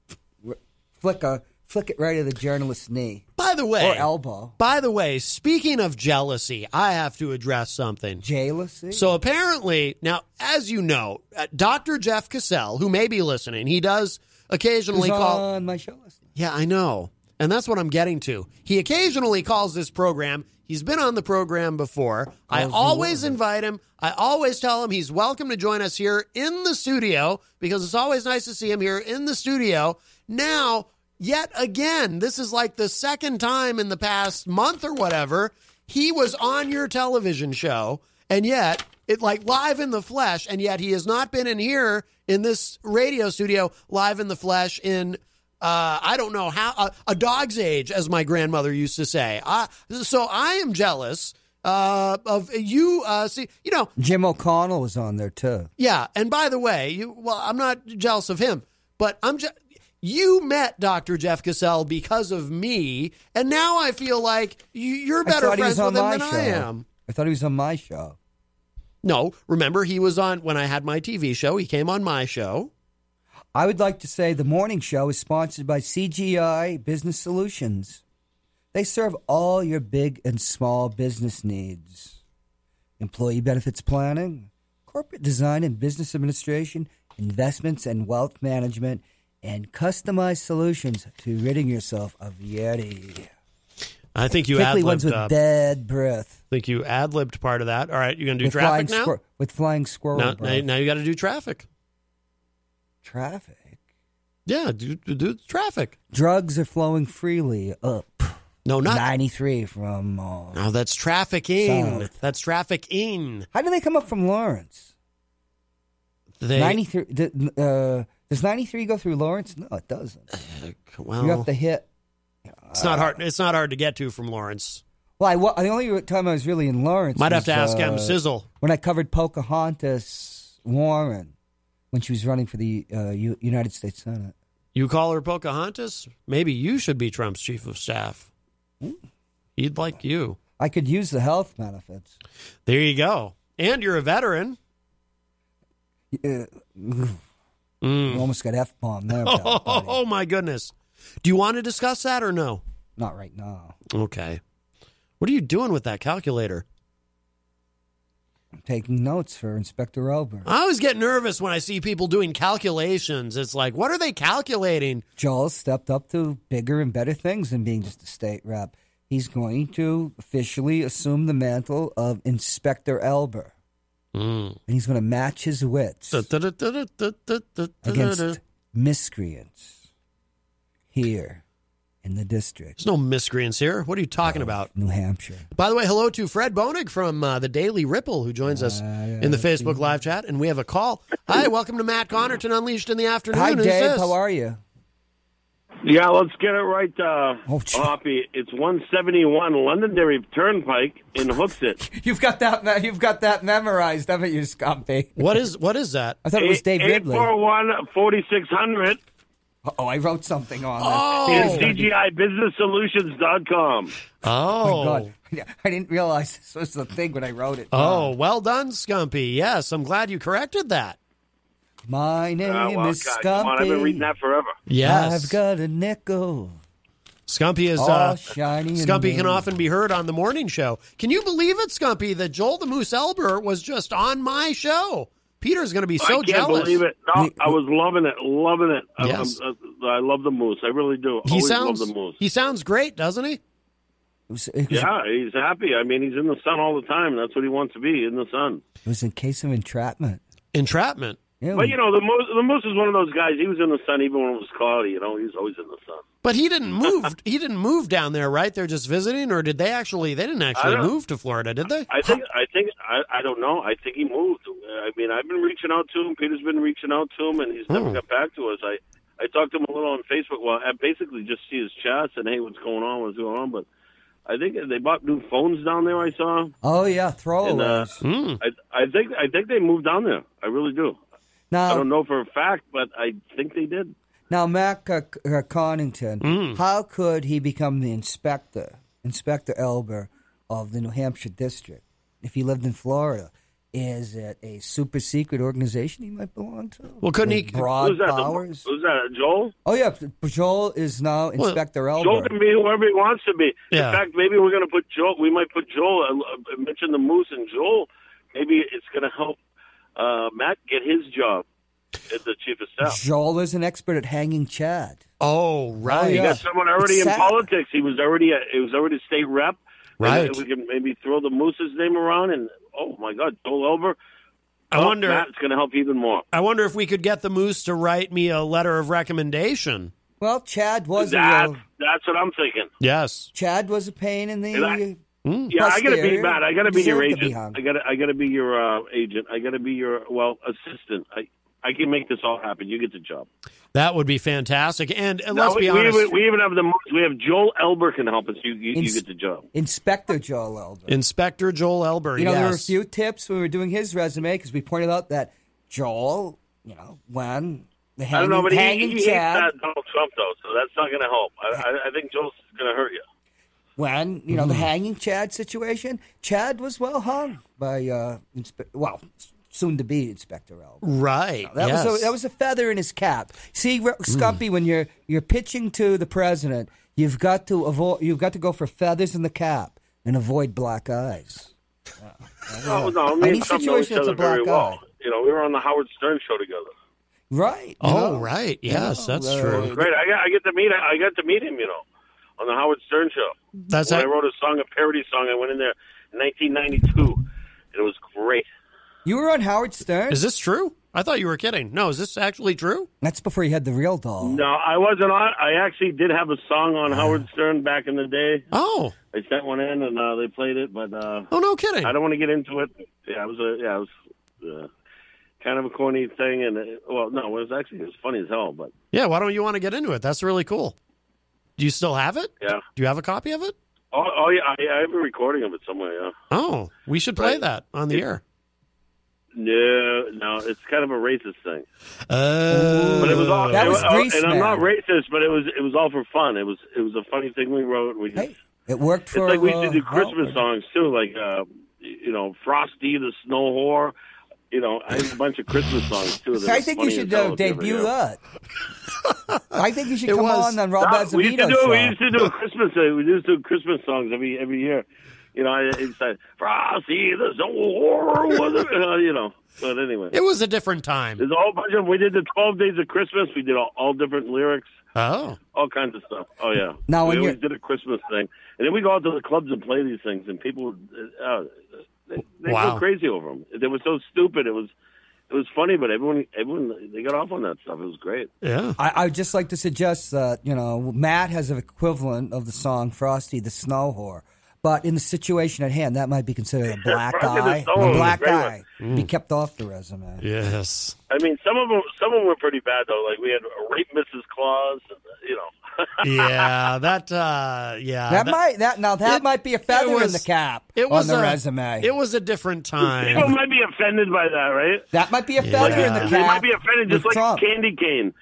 flick a flick it right at the journalist's knee. By the way, or elbow. By the way, speaking of jealousy, I have to address something. Jealousy. So apparently, now as you know, uh, Dr. Jeff Cassell, who may be listening, he does occasionally He call. on my show. Yeah, I know. And that's what I'm getting to. He occasionally calls this program. He's been on the program before. Oh, I Calls always invite him. I always tell him he's welcome to join us here in the studio because it's always nice to see him here in the studio. Now, yet again, this is like the second time in the past month or whatever he was on your television show, and yet it like live in the flesh, and yet he has not been in here in this radio studio live in the flesh in uh, I don't know how uh, a dog's age, as my grandmother used to say. I, so I am jealous uh, of you. Uh, see, you know, Jim O'Connell was on there too. yeah. And by the way, you well, I'm not jealous of him, but I'm just. You met Dr. Jeff Cassell because of me, and now I feel like you, you're better friends with him than show. I am. I thought he was on my show. No, remember he was on when I had my TV show. He came on my show. I would like to say the morning show is sponsored by CGI Business Solutions. They serve all your big and small business needs employee benefits planning, corporate design and business administration, investments and wealth management, and customized solutions to ridding yourself of Yeti. I think you ad ones with Uh, bad breath. Think you ad libbed part of that. All right, you're gonna do with traffic now. squir- with flying squirrel now, now, now you got to do traffic. Traffic. Yeah, do, do, traffic. Drugs are flowing freely up. No, not 93 from. Uh, No, that's trafficking. South. That's trafficking. How do they come up from Lawrence? They 93. Uh, does 93 go through Lawrence? No, it doesn't. well, you have to hit. it's not hard. It's not hard to get to from Lawrence. Well, I, the only time I was really in Lawrence. Might have to ask M. uh, Sizzle. When I covered Pocahontas Warren when she was running for the uh, U- United States Senate. You call her Pocahontas? Maybe you should be Trump's chief of staff. He'd like you. I could use the health benefits. There you go. And you're a veteran. Uh, Mm. You almost got F bomb there. pal, buddy. Oh, my goodness. Do you want to discuss that or no? Not right now. Okay. What are you doing with that calculator? I'm taking notes for Inspector Elber. I always get nervous when I see people doing calculations. It's like, what are they calculating? Joel stepped up to bigger and better things than being just a state rep. He's going to officially assume the mantle of Inspector Elber. Mm. And he's going to match his wits against miscreants here in the district. There's no miscreants here. What are you talking about? New Hampshire. By the way, hello to Fred Bonig from uh, the Daily Ripple who joins us in the Facebook live chat, and we have a call. Hi, welcome to Matt Connarton Unleashed in the afternoon. Hi, Who's Dave. this? How are you? Yeah, let's get it right, uh, Oh, Hoppy. It's 171 Londonderry Turnpike in Hooksett. You've got that. me- You've got that memorized, haven't you, Skumpi? What is what is that? I thought it was Dave Ridley. 841 4600 Oh, I wrote something on Oh. this. and CGIBusinessSolutions.com. Oh, my God. I didn't realize this was the thing when I wrote it. Oh, well done, Skumpi. Yes, I'm glad you corrected that. My name Uh, well, is God, Skumpi. come on, I've been reading that forever. Yes. I've got a nickel. Skumpi is All uh, shiny and Skumpi can new. often be heard on the morning show. Can you believe it, Skumpi, that Joel the Moose Elber was just on my show? Peter's going to be so I can't jealous. believe it. No, I was loving it, loving it. I- Yes. I'm- uh, I love the moose. I really do. He Always sounds love the moose. he sounds great, doesn't he? Was, was, Yeah, he's happy. I mean, he's in the sun all the time. That's what he wants to be in the sun. it was a case of entrapment. Entrapment. Yeah, But you know, the moose, the moose is one of those guys. He was in the sun even when it was cloudy. You know, he's always in the sun. But he didn't move. he didn't move down there, right? They're just visiting, or did they actually? They didn't actually move to Florida, did they? I think, I think, I, I don't know. I think he moved. I mean, I've been reaching out to him. Peter's been reaching out to him, and he's never Hmm. got back to us. I, I talked to him a little on Facebook. Well, I basically just see his chats and hey, what's going on? What's going on? But I think they bought new phones down there. I saw. Oh yeah, And, throwaways. uh, Hmm. I, I think, I think they moved down there. I really do. I don't know for a fact, but I think they did. now, Mac uh, uh, Connarton, Hmm. how could he become the inspector, Inspector Elber of the New Hampshire district, if he lived in Florida? Is it a super secret organization he might belong to? Well, couldn't With he- broad Who's that? powers? Who's that? Joel? Oh yeah, Joel is now Inspector Joel Elber. can be whoever he wants to be. Yeah. In fact, maybe we're going to put Joel. We might put Joel. Uh, uh, mention the moose and Joel. Maybe it's going to help uh, Matt get his job. as the chief of staff. Joel is an expert at hanging Chad. Oh, right. You yeah. got someone already It's in sad. politics. He was already a, he was already a state rep. Right. We can maybe throw the Moose's name around, and oh my God, Joel Elber. I Oh, wonder- Matt's going to help even more. I wonder if we could get the Moose to write me a letter of recommendation. Well, Chad was a That's real, that's what I'm thinking. Yes. Chad was a pain in the. And I- Mm. Yeah, I got to be Posterior. Matt. I got to be your Deserved be agent. I got to I got to be your uh, agent. I got to be your well assistant. I I can make this all happen. You get the job. That would be fantastic. And uh, Now, let's we, be we honest. even, we even have the we have Joel Elber can help us. You you, you get the job. Inspector Joel Elber. Inspector Joel Elber. You know, there were a few tips when we were doing his resume because we pointed out that Joel, you know, when the hanging, I don't know, but he, hanging he hates that Donald Trump though, so that's not going to help. I, I, I think Joel's going to hurt you. when you know the Hmm. hanging Chad situation, Chad was well hung by uh, inspe- well, soon to be Inspector Elber. Right. That yes. Hmm. was a, that was a feather in his cap. See, Re- Scumpy, when you're you're pitching to the president, you've got to avoid. You've got to go for feathers in the cap and avoid black eyes. No, no, me Any and Trump know each situation that's a other very black well. eye. You know, we were on the Howard Stern show together. Right. Oh, know. right. Yes, know, that's uh, true. Great. I got I get to meet I got to meet him. You know, on the Howard Stern show. That's when how- I wrote a song, a parody song. I went in there in 1992, and it was great. You were on Howard Stern. Is this true? I thought you were kidding. No, is this actually true? That's before you had the real doll. No, I wasn't on. I actually did have a song on Howard Stern back in the day. Oh. I sent one in and uh, they played it, but uh, Oh, no kidding. I don't want to get into it. Yeah, it was a yeah, it was uh, kind of a corny thing, and it, well, no, it was actually it was funny as hell, but Yeah, why don't you want to get into it? That's really cool. Do you still have it? yeah. Do you have a copy of it? Oh, oh yeah, I, I have a recording of it somewhere. Yeah. Oh, we should play Right. that on the It- air. No, no, it's kind of a racist thing. Oh. But it was all That it was uh, Grease and I'm not racist, but it was it was all for fun. It was it was a funny thing we wrote. We just, Hey, it worked it's for. like we uh, used to do Christmas Howard. songs too, like uh, you know Frosty the Snow Whore. You know, I have a bunch of Christmas songs too. that I think you should as uh, if you ever debut that. I think you should It come was- on on Rob No, we used to Azevedo do we used to do a Christmas uh, we used to do Christmas songs every every year. You know, I- it's like Frosty the Snow Whore, was it? Uh, you know. But anyway, It was a different time. there's a whole bunch of. We did the Twelve Days of Christmas. We did all, all different lyrics. Oh. all kinds of stuff. Oh yeah. Now, we when always did a Christmas thing, and then we go out to the clubs and play these things, and people, uh, they, they Wow. go crazy over them. They were so stupid. It was, it was funny, but everyone, everyone, they got off on that stuff. It was great. Yeah. I, I'd just like to suggest that, you know, Matt has an equivalent of the song Frosty the Snow Whore. But in the situation at hand, that might be considered a black Frosty eye. A Whore was a black great eye. one. Be kept off the resume. Yes. I mean, some of them, some of them were pretty bad though. Like we had rape Mrs. Claus, and, you know. Yeah, that uh yeah. That, might that now that It- might be a feather it in the cap It was on the a, resume. It was a different time. People might be offended by that, right? that might be a feather in the Yeah. They cap. might be offended, just like Trump. candy cane.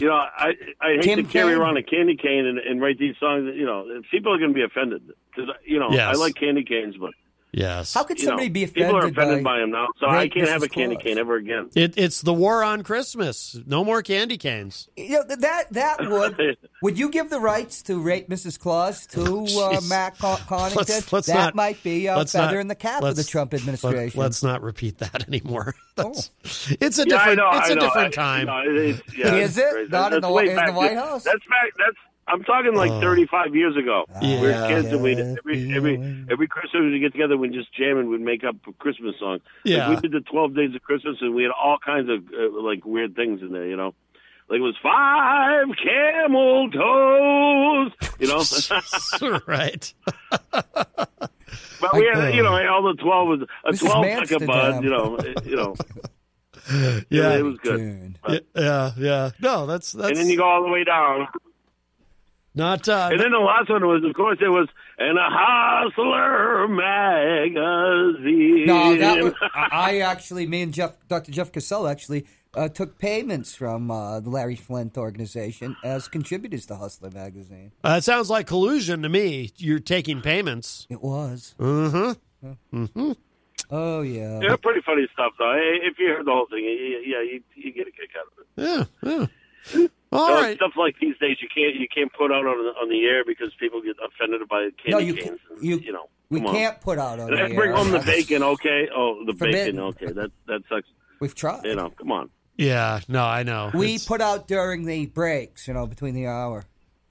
You know, I I hate Kim to carry Cane? around a candy cane and, and write these songs. You know, people are going to be offended because you know Yes. I like candy canes, but Yes. How could you know, somebody be offended, people are offended by, by, him now, so I can't have a candy Claus? cane ever again. It, it's the war on Christmas. No more candy canes. You know, that that would would you give the rights to rape Mrs. Claus to uh, Matt Con- Connarton? Let's- let's that not- might be a feather not- in the cap of the Trump administration. Let, us not repeat that anymore. That's- It's a Yeah, different. know, it's I a know. different I- time. no, it is, yeah, Is it? crazy. Not in the- in the White House? That's back. That's I'm talking like Oh. 35 years ago. Yeah. we were Yeah. kids, and we'd every every every Christmas we'd get together, we'd just jam and we'd make up a Christmas songs. Yeah. Like we did the 12 days of Christmas, and we had all kinds of uh, like weird things in there. You know, like it was five camel toes. You know. right. But we had, you know, all the twelve was a Mrs. twelve second bud. You know, you know. Yeah. it was good. Dude. Yeah, yeah, yeah. No, that's that's And then you go all the way down, not. Uh, and then the last one was, of course, it was in a Hustler magazine. No, that was, I I actually, me and Jeff, Dr. Jeff Cassell actually uh, took payments from uh, the Larry Flint organization as contributors to Hustler magazine. uh, it sounds like collusion to me. You're taking payments. It was. Uh huh. Mm-hmm. Oh yeah. yeah, pretty funny stuff though. If you heard the whole thing, yeah, you, you get a kick out of it. Yeah. Yeah. All So right. Stuff like these days, you can't you can't put out on the, on the air because people get offended by candy No, you canes. can't- and, you- you know, We can't put out on And the I bring air. home the bacon, okay? Oh, the Forbidden. bacon, okay. That that sucks. We've tried. You know, come on. Yeah, no, I know. We It's- put out during the breaks, you know, between the hour.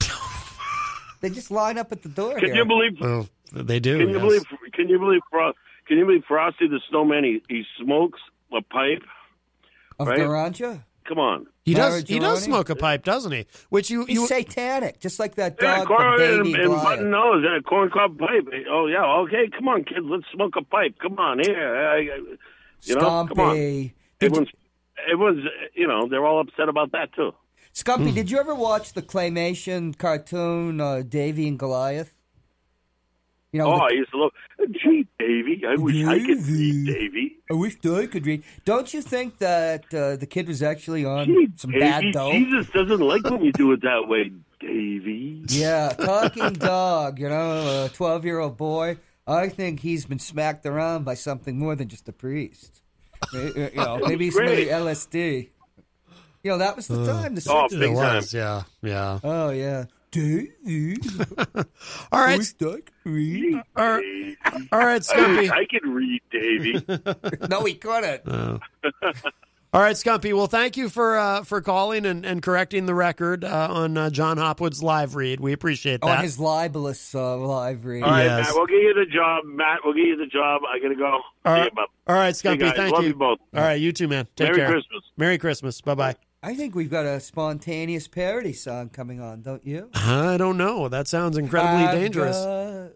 they just line up at the door. Can here. you believe? Well, they do. Can you believe? Can you believe? Fro- Can you believe Frosty the Snowman? He, he smokes a pipe. of right? Garanja? Come on. He does. He does smoke a pipe, doesn't he? Which you He's you satanic, just like that Yeah, corn from and, Davy and Goliath. button nose and a corn cob pipe. Oh yeah, okay. Come on, kids. Let's smoke a pipe. Come on here. I, I, you know, come on. Skumpi. Everyone's, everyone's, you know, they're all upset about that too. Skumpi, Hmm. did you ever watch the claymation cartoon uh, Davy and Goliath? You know, oh, the- I used to love. Gee, Davy, I wish I could read Davy. I wish I could read. Don't you think that uh, the kid was actually on Gee, some bad Davy, dope? Jesus doesn't like when you do it that way, Davy. Yeah, talking dog. You know, a twelve-year-old boy. I think he's been smacked around by something more than just a priest. Uh, You know, maybe some Great. LSD. You know, that was the time. The Oh, big it time. Yeah, yeah. Oh yeah. Davy. All right, Wish I read. all right, all right, I Skumpi. I could read Davey. No, he couldn't. Uh, all right, Skumpi. Well, thank you for uh, for calling and, and correcting the record uh, on uh, Jon Hopwood's live read. We appreciate that. On that. his libelous uh, live read. All right, Yes. Matt, we'll get you the job. Matt, we'll get you the job. I gotta go. All, See right. You, all right, Skumpi. guys, thank love you. you both. All right, you too, man. Take Merry care. Christmas. Merry Christmas. Bye bye. I think we've got a spontaneous parody song coming on, don't you? I don't know. That sounds incredibly dangerous. uh,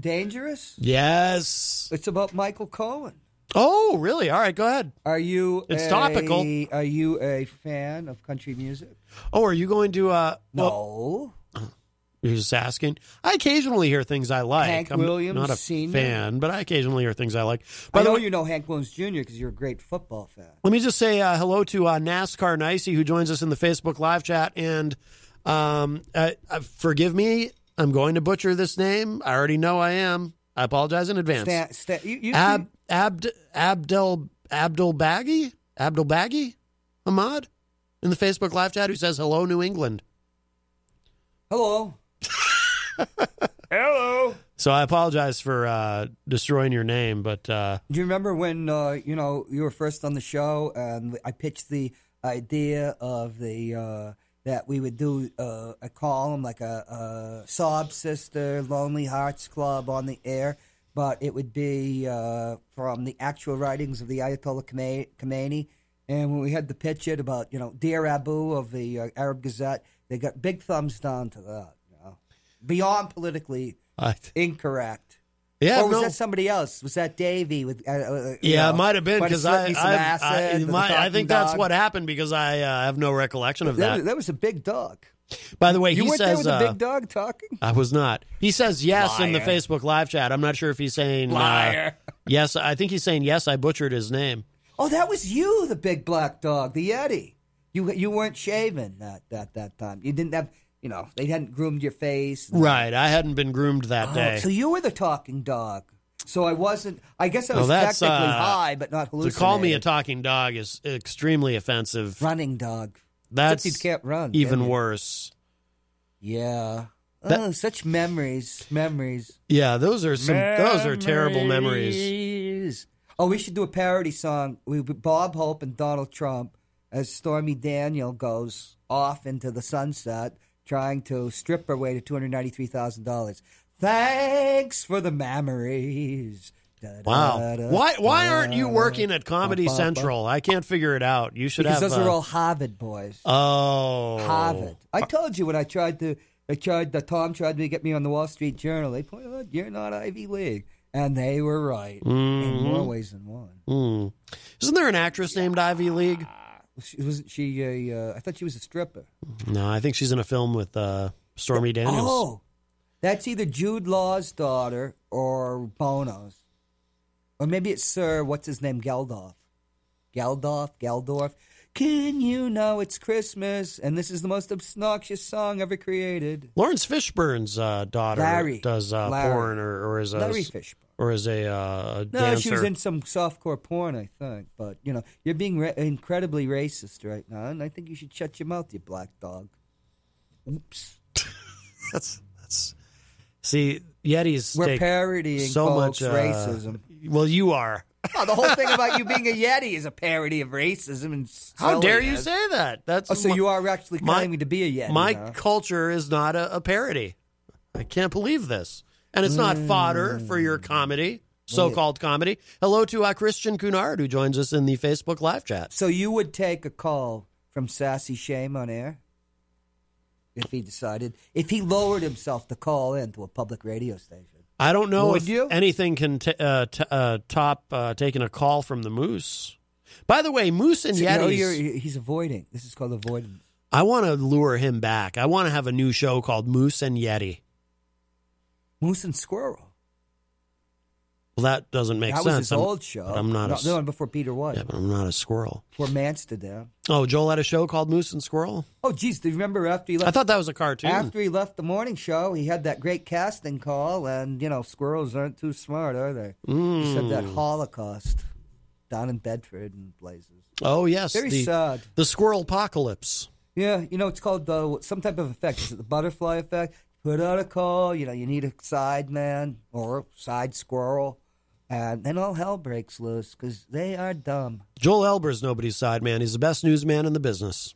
dangerous? Yes. It's about Michael Cohen. Oh, really? All right, go ahead. Are you? It's a- topical. Are you a fan of country music? Oh, are you going to? uh well, No. You're just asking. I occasionally hear things I like. Hank I'm Williams not a Sr.? fan, but I occasionally hear things I like. I the know way, you know Hank Williams Jr. because you're a great football fan. let me just say uh, hello to uh, NASCAR Nicey who joins us in the Facebook live chat. And um, uh, uh, forgive me, I'm going to butcher this name. I already know I am. I apologize in advance. Stan, you, you Ab, Abd, Abdel Abdul Baggy Abdul Baggy Ahmad in the Facebook live chat who says hello New England. hello. hello. So I apologize for uh, destroying your name, but uh, Do you remember when uh, you know you were first on the show and I pitched the idea of the uh, that we would do uh, a column like a, a sob sister Lonely Hearts Club on the air, but it would be uh, from the actual writings of the Ayatollah Khomeini. And when we had to pitch it about you know Dear Abu of the uh, Arab Gazette, they got big thumbs down to that. Beyond politically I, incorrect. yeah, or was no, that somebody else? Was that Davy with? Uh, uh, yeah, know, it might have been because I, I, I, I think that's dog. what happened because I uh, have no recollection of That that. was, that was a big dog. By the way, You he weren't there says with the uh, big dog talking. I was not. He says yes in the Facebook live chat. I'm not sure if he's saying uh, Liar. yes. I think he's saying yes. I butchered his name. Oh, that was you, the big black dog, the Yeti. You you weren't shaven that that that time. You didn't have you know they hadn't groomed your face. Right. I hadn't been groomed that Oh, day. so you were the talking dog. So I wasn't. I guess I was that's, technically uh, high, but not hallucinating. to call me a talking dog is extremely offensive. running dog. That's you can't run. even worse. Yeah. That- oh, such memories, memories. Yeah, those are some. Those are terrible memories. Memories. Oh, we should do a parody song. We Bob Hope and Donald Trump as Stormy Daniel goes off into the sunset, trying to strip her way to two hundred ninety-three thousand dollars. Thanks for the memories. Wow. Why why aren't you working at Comedy. Central? I can't figure it out. You should Because have. those uh, are all Harvard boys. Oh. Harvard. I told you when I tried to. I tried. The Tom tried to get me on the Wall Street Journal. They pointed out you're not Ivy League, and they were right in Mhm. more ways than one. Hmm. Isn't there an actress named Ivy League? She, wasn't she a? Uh, I thought she was a stripper. No, I think she's in a film with uh, Stormy Daniels. Oh, that's either Jude Law's daughter or Bono's, or maybe it's Sir. What's his name? Geldof. Geldof. Geldorf. Can you know it's Christmas? And this is the most obnoxious song ever created. Laurence Fishburne's uh, daughter Larry. does uh, Larry. porn, or, or is a Larry Fishburne. Or is a, uh, No, dancer. she was in some softcore porn, I think. But you know, you're being ra- incredibly racist right now, and I think you should shut your mouth, you black dog. Oops. that's that's. See, Yetis We're parodying so folks' much uh, racism. Well, you are. Oh, the whole thing about you being a Yeti is a parody of racism and How dare you say that? That's Oh, so my- you are actually my- claiming to be a Yeti? My culture is not a, a parody. I can't believe this. And it's not fodder for your comedy, so called comedy. Hello to uh, Christian Cunard, who joins us in the Facebook live chat. So you would take a call from Sassy Shame on air if he decided, if he lowered himself to call in to a public radio station. I don't know Would if you? anything can t- uh, t- uh, top uh, taking a call from the moose. By the way, moose and So, you know, yetis. he's avoiding. This is called avoidance. I want to lure him back. I want to have a new show called Moose and Yeti. Moose and Squirrel. Well, that doesn't make that sense. was his I'm- old show. I'm not. No, a, the one before Peter White. yeah, but I'm not a squirrel. Before Mansterdam. Oh, Joel had a show called Moose and Squirrel. Oh, geez, do you remember after he left? I thought that was a cartoon. After he left the morning show, he had that great casting call, and you know, squirrels aren't too smart, are they? He said that Mm. Holocaust down in Bedford and places. Oh yes, Very the, sad. The squirrel apocalypse. Yeah, you know, it's called uh, some type of effect. Is it the butterfly effect? Put out a call. You know, you need a side man or side squirrel, and then all hell breaks loose because they are dumb. Joel Elber's nobody's side man. He's the best newsman in the business.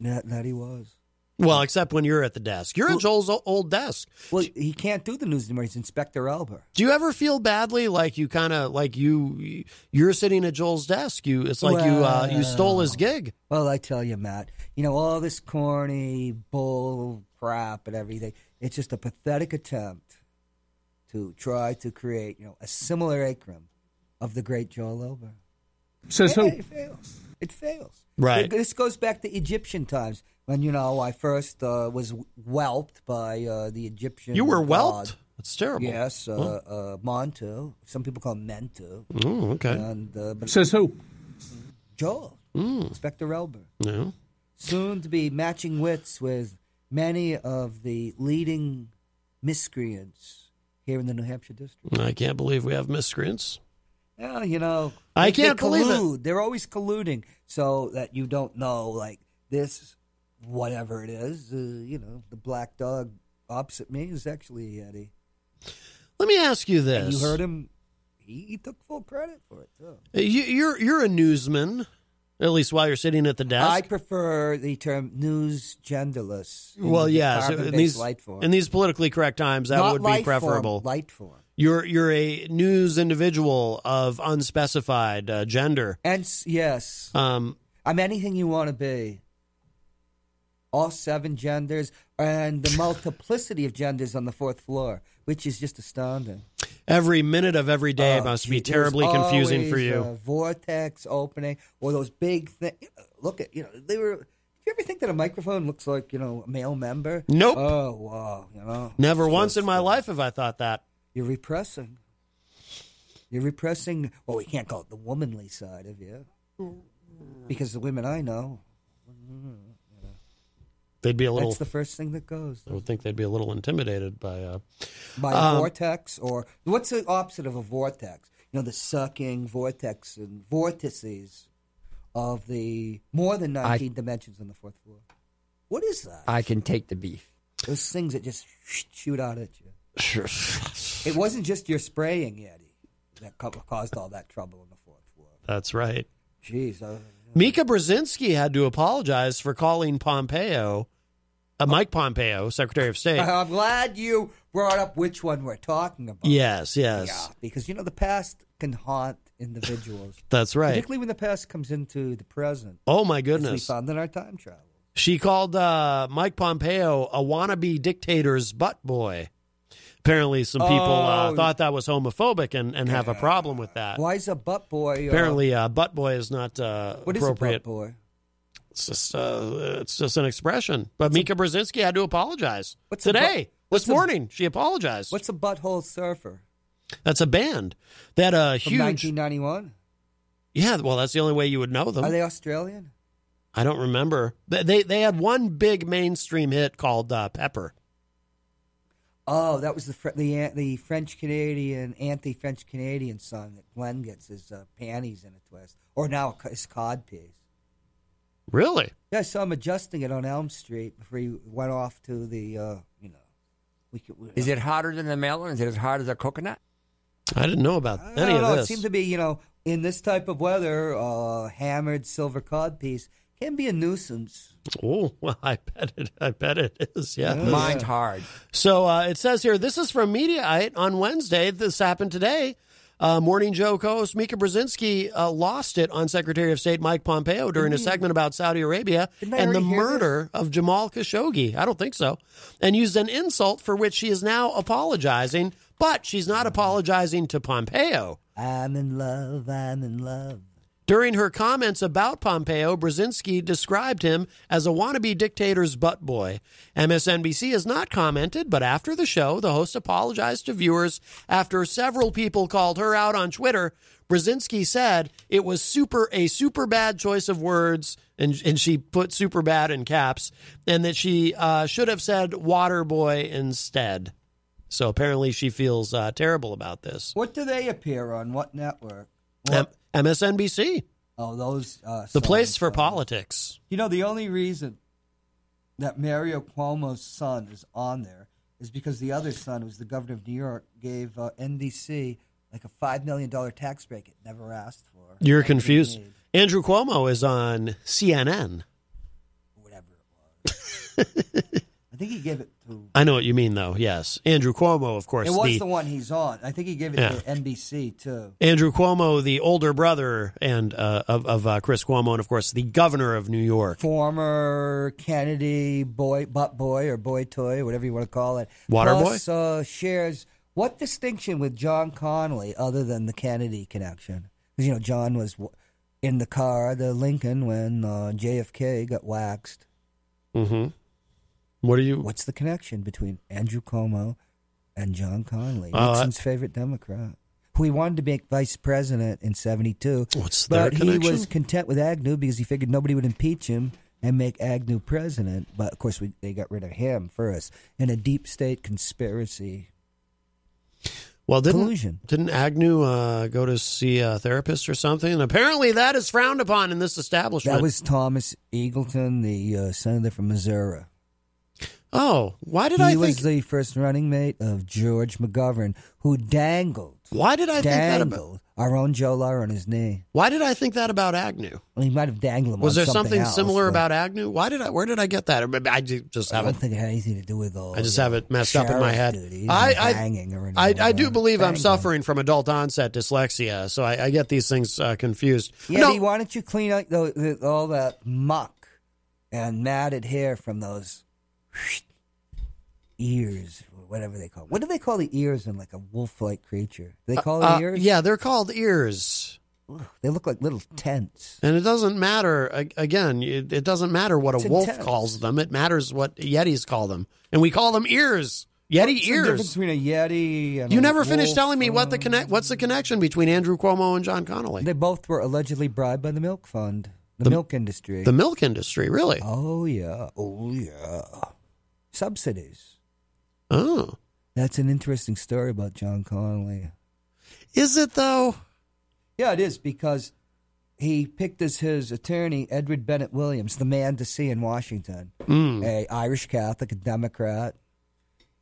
That, that he was. Well, except when you're at the desk. You're at Joel's old desk. Well, he can't do the news anymore. He's Inspector Elber. Do you ever feel badly like you kind of like you you're sitting at Joel's desk? You it's like you uh, you stole his gig. Well, I tell you, Matt, you know, all this corny bull crap and everything, it's just a pathetic attempt to try to create, you know, a simulacrum of the great Joel Elber. Says who? It fails. It fails. Right. It- this goes back to Egyptian times when, you know, I first uh, was whelped by uh, the Egyptian. You were god. whelped. That's terrible. Yes, uh, Oh. uh, Montu. Some people call him Mentu. Oh, okay. And, uh, but Says who? Joel. Inspector Elber. No. soon to be matching wits with many of the leading miscreants here in the New Hampshire district. I can't believe we have miscreants. Yeah, you know, I can't they believe it. collude. They're always colluding so that you don't know, like this, whatever it is. Uh, you know, the black dog opposite me is actually a Yeti. Let me ask you this. And you heard him; he, he took full credit for it too. You, you're you're a newsman, at least while you're sitting at the desk. I prefer the term news genderless. well, yes, in carbon-based these light form. in these politically correct times, that Not would be preferable. Form, light form. You're you're a news individual of unspecified uh, gender. And yes, Um, I'm anything you want to be. All seven genders and the multiplicity of genders on the fourth floor, which is just astounding. every minute of every day Oh, must be terribly confusing for you. a vortex opening or those big things. Look at you know they were. Do you ever think that a microphone looks like you know a male member? Nope. Oh wow, you know. Never It's once in my uh, life have I thought that. You're repressing. You're repressing. Well, we can't call it the womanly side of you, mm-hmm. because the women I know, mm-hmm. They'd be a little. that's the first thing that goes. I would think they'd be a little intimidated by. Uh, by a Um, vortex or what's the opposite of a vortex? You know, the sucking vortex and vortices of the more than I- 19 dimensions on the fourth floor. What is that? I can take the beef. Those things that just shoot out at you. Sure. It wasn't just your spraying Yeti that caused all that trouble on the fourth floor. That's right. Jeez. Uh, Mika Brzezinski had to apologize for calling Pompeo, uh, Mike Pompeo, Secretary of State. I'm glad you brought up which one we're talking about. Yes, yes. Yeah, because you know the past can haunt individuals. That's right. Particularly when the past comes into the present. Oh my As we goodness. found in our time travel. She called uh, Mike Pompeo a wannabe dictator's butt boy. Apparently, some people uh, Oh. thought that was homophobic and, and have a problem with that. Why is a butt boy? uh, Apparently, uh, butt boy is not uh, what is a appropriate. butt boy? It's just uh, it's just an expression. But Mika Brzezinski had to apologize What's a today. what's this a- morning, she apologized. What's a butthole surfer? That's a band that a From huge. 1991. Yeah, well, that's the only way you would know them. Are they Australian? I don't remember. They they, they had one big mainstream hit called uh, Pepper. Oh, that was the the the French Canadian anti French Canadian song that Glenn gets his uh, panties in a twist, or now his cod piece. Really? Yeah, so I saw him adjusting it on Elm Street before he went off to the uh, you know. We could, we, Is it hotter than the melon? Is it as hard as a coconut? I didn't know about I any don't of know. It this. seemed to be, you know, in this type of weather, uh, hammered silver codpiece can be a nuisance. Oh, well, I bet it. I bet it is. Yeah, Mine's hard. So uh, it says here, this is from Mediaite on Wednesday. This happened today. Uh, Morning Joe co-host Mika Brzezinski uh, lost it on Secretary of State Mike Pompeo during a Didn't he- segment about Saudi Arabia Didn't and the already hear murder of Jamal Khashoggi. I don't think so. And used an insult for which she is now apologizing, but she's not apologizing to Pompeo. I'm in love. I'm in love. During her comments about Pompeo, Brzezinski described him as a wannabe dictator's butt boy. MSNBC has not commented, but after the show, the host apologized to viewers after several people called her out on Twitter. Brzezinski said it was super a super bad choice of words, and and she put super bad in caps, and that she uh, should have said water boy instead. So apparently, she feels uh, terrible about this. What do they appear on? What network? M- MSNBC, Oh, those. Uh, the place for politics. You know, the only reason that Mario Cuomo's son is on there is because the other son, who's the governor of New York, gave uh, NBC like a $5 million tax break it never asked for. You're Never confused. Andrew Cuomo is on CNN. I think he gave it to. I know what you mean, though. Yes, Andrew Cuomo, of course. It was the, the, one he's on. I think he gave it Yeah. to NBC too. Andrew Cuomo, the older brother and uh, of, of uh, Chris Cuomo, and of course the governor of New York. Former Kennedy boy, butt boy, or boy toy, whatever you want to call it. Water Plus, Uh, shares what distinction with John Connally other than the Kennedy connection? Because you know John was in the car, the Lincoln, when uh, JFK got waxed. Mm-hmm. What are you? What's the connection between Andrew Cuomo and John Connally, Uh, Nixon's favorite Democrat, who he wanted to make vice president in '72? What's but he connection? was content with Agnew because he figured nobody would impeach him and make Agnew president. But of course, we, they got rid of him first in a deep state conspiracy. Well, didn't Collusion. didn't Agnew uh, go to see a therapist or something? And apparently, that is frowned upon in this establishment. That was Thomas Eagleton, the uh, senator from Missouri. Oh, why did he I was the first running mate of George McGovern, who dangled. Why did I think that about? our own Joe Lauer on his knee? Why did I think that about Agnew? Well, he might have dangled him. Was there something else, similar but about Agnew? Why did I? Where did I get that? I ju- just I have don't it. think it had anything to do with all. I just have it messed up in my head. I I, I, I do believe I'm suffering from adult onset dyslexia, so I, I get these things uh, confused. Yeah, no, why don't you clean up all that muck and matted hair from those ears, or whatever they call. What do they call the ears in like a wolf-like creature? Do they call it uh, ears? yeah, they're called ears. They look like little tents. And it doesn't matter, again, it, it doesn't matter what It's a wolf intense. calls them. It matters what Yetis call them. And we call them ears. Yeti What's the difference ears. between a yeti and You never finished telling me what the connect. What's the connection between Andrew Cuomo and John Connally? They both were allegedly bribed by the milk fund, the, The- milk industry. The milk industry, really? Oh yeah, oh yeah, subsidies. Oh, That's an interesting story about John Connally. is it though? Yeah, it is because he picked as his attorney Edward Bennett Williams, the man to see in Washington, Mm. a Irish Catholic, a Democrat.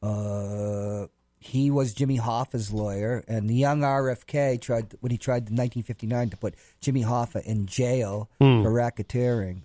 Uh, he was Jimmy Hoffa's lawyer, and the young RFK tried when he tried in 1959 to put Jimmy Hoffa in jail Hmm. for racketeering.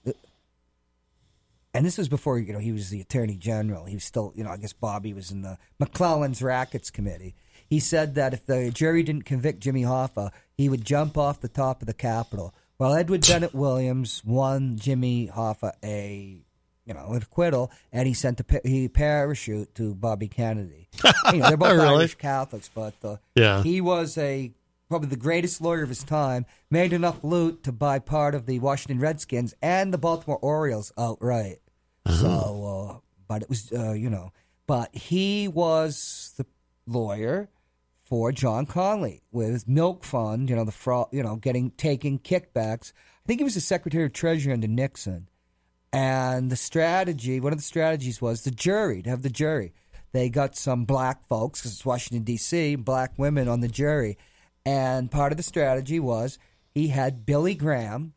And this was before you know he was the attorney general. He was still you know I guess Bobby was in the McClellan's rackets committee. He said that if the jury didn't convict Jimmy Hoffa, he would jump off the top of the Capitol. Well, Edward Bennett Williams won Jimmy Hoffa a you know an acquittal, and he sent a he parachute to Bobby Kennedy. you know, they're both Really? Irish Catholics, but uh, Yeah. he was a probably the greatest lawyer of his time. Made enough loot to buy part of the Washington Redskins and the Baltimore Orioles outright. So, uh, but it was uh, you know, but he was the lawyer for John Connally with Milk Fund. You know the fraud. You know, getting taking kickbacks. I think he was the Secretary of Treasury under Nixon. And the strategy, one of the strategies was the jury, to have the jury. They got some black folks, because it's Washington, D.C., black women on the jury. And part of the strategy was he had Billy Graham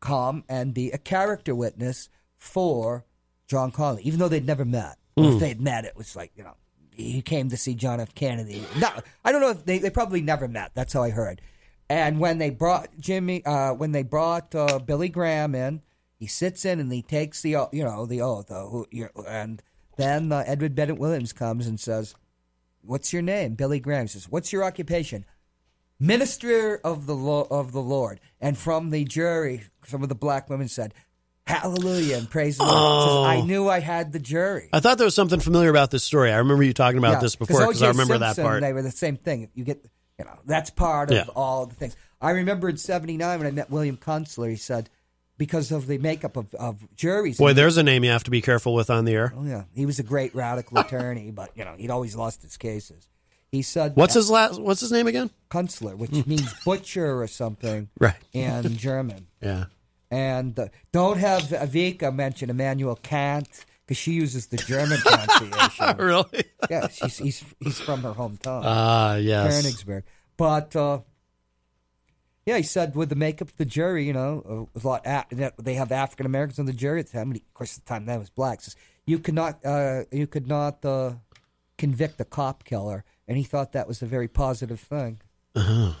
come and be a character witness for John Connally, even though they'd never met. Mm. If they'd met, it was like, you know, he came to see John F. Kennedy. No, I don't know if they, they probably never met. That's how I heard. And when they brought Jimmy, uh, when they brought uh, Billy Graham in, he sits in and he takes the you know the oath. Uh, who, you and then uh, Edward Bennett Williams comes and says, "What's your name?" Billy Graham says, "What's your occupation?" Minister of the Lo- of the Lord. And from the jury, some of the black women said, "Hallelujah!" and praise the Lord. Says, Oh. I knew I had the jury. I thought there was something familiar about this story. I remember you talking about Yeah, this before because I remember Simpson, that part. They were the same thing. You get, you know, that's part of Yeah. all the things. I remember in '79 when I met William Kunstler. He said because of the makeup of, of juries. Boy, there's a name you have to be careful with on the air. Oh yeah, he was a great radical attorney, but you know he'd always lost his cases. He said, What's his last? What's his name again? Kunstler, which means butcher or something, Right. in German. Yeah. And uh, don't have Avika mention Immanuel Kant because she uses the German pronunciation. really? Yeah, she's he's, he's from her hometown. Ah, yes. Königsberg. But uh, yeah, he said with the makeup of the jury, you know, uh, a lot they have African Americans on the jury at the time. Of course, at the time that was blacks. You could not, uh, you could not uh, convict a cop killer, and he thought that was a very positive thing. Uh-huh.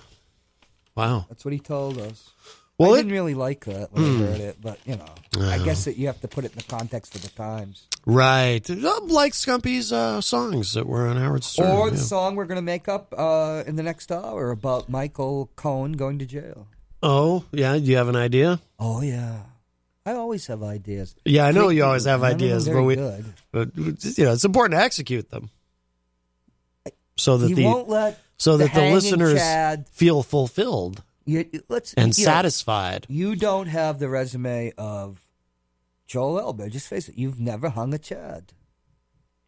Wow. That's what he told us. Well, I it- didn't really like that when Hmm. I heard it, but you know, I Oh. guess that you have to put it in the context of the times. Right. Uh, Like Skumpi's uh, songs that were on Howard Stern. or the yeah. song we're going to make up uh, in the next hour about Michael Cohen going to jail. Oh, yeah. Do you have an idea? Oh yeah, I always have ideas. Yeah, I know you always have none of them ideas, very but we, good. but you know, it's important to execute them so that You the so that the listeners Chad- feel fulfilled You, let's and you know, satisfied. you don't have the resume of Joel Elber. Just face it. You've never hung a Chad.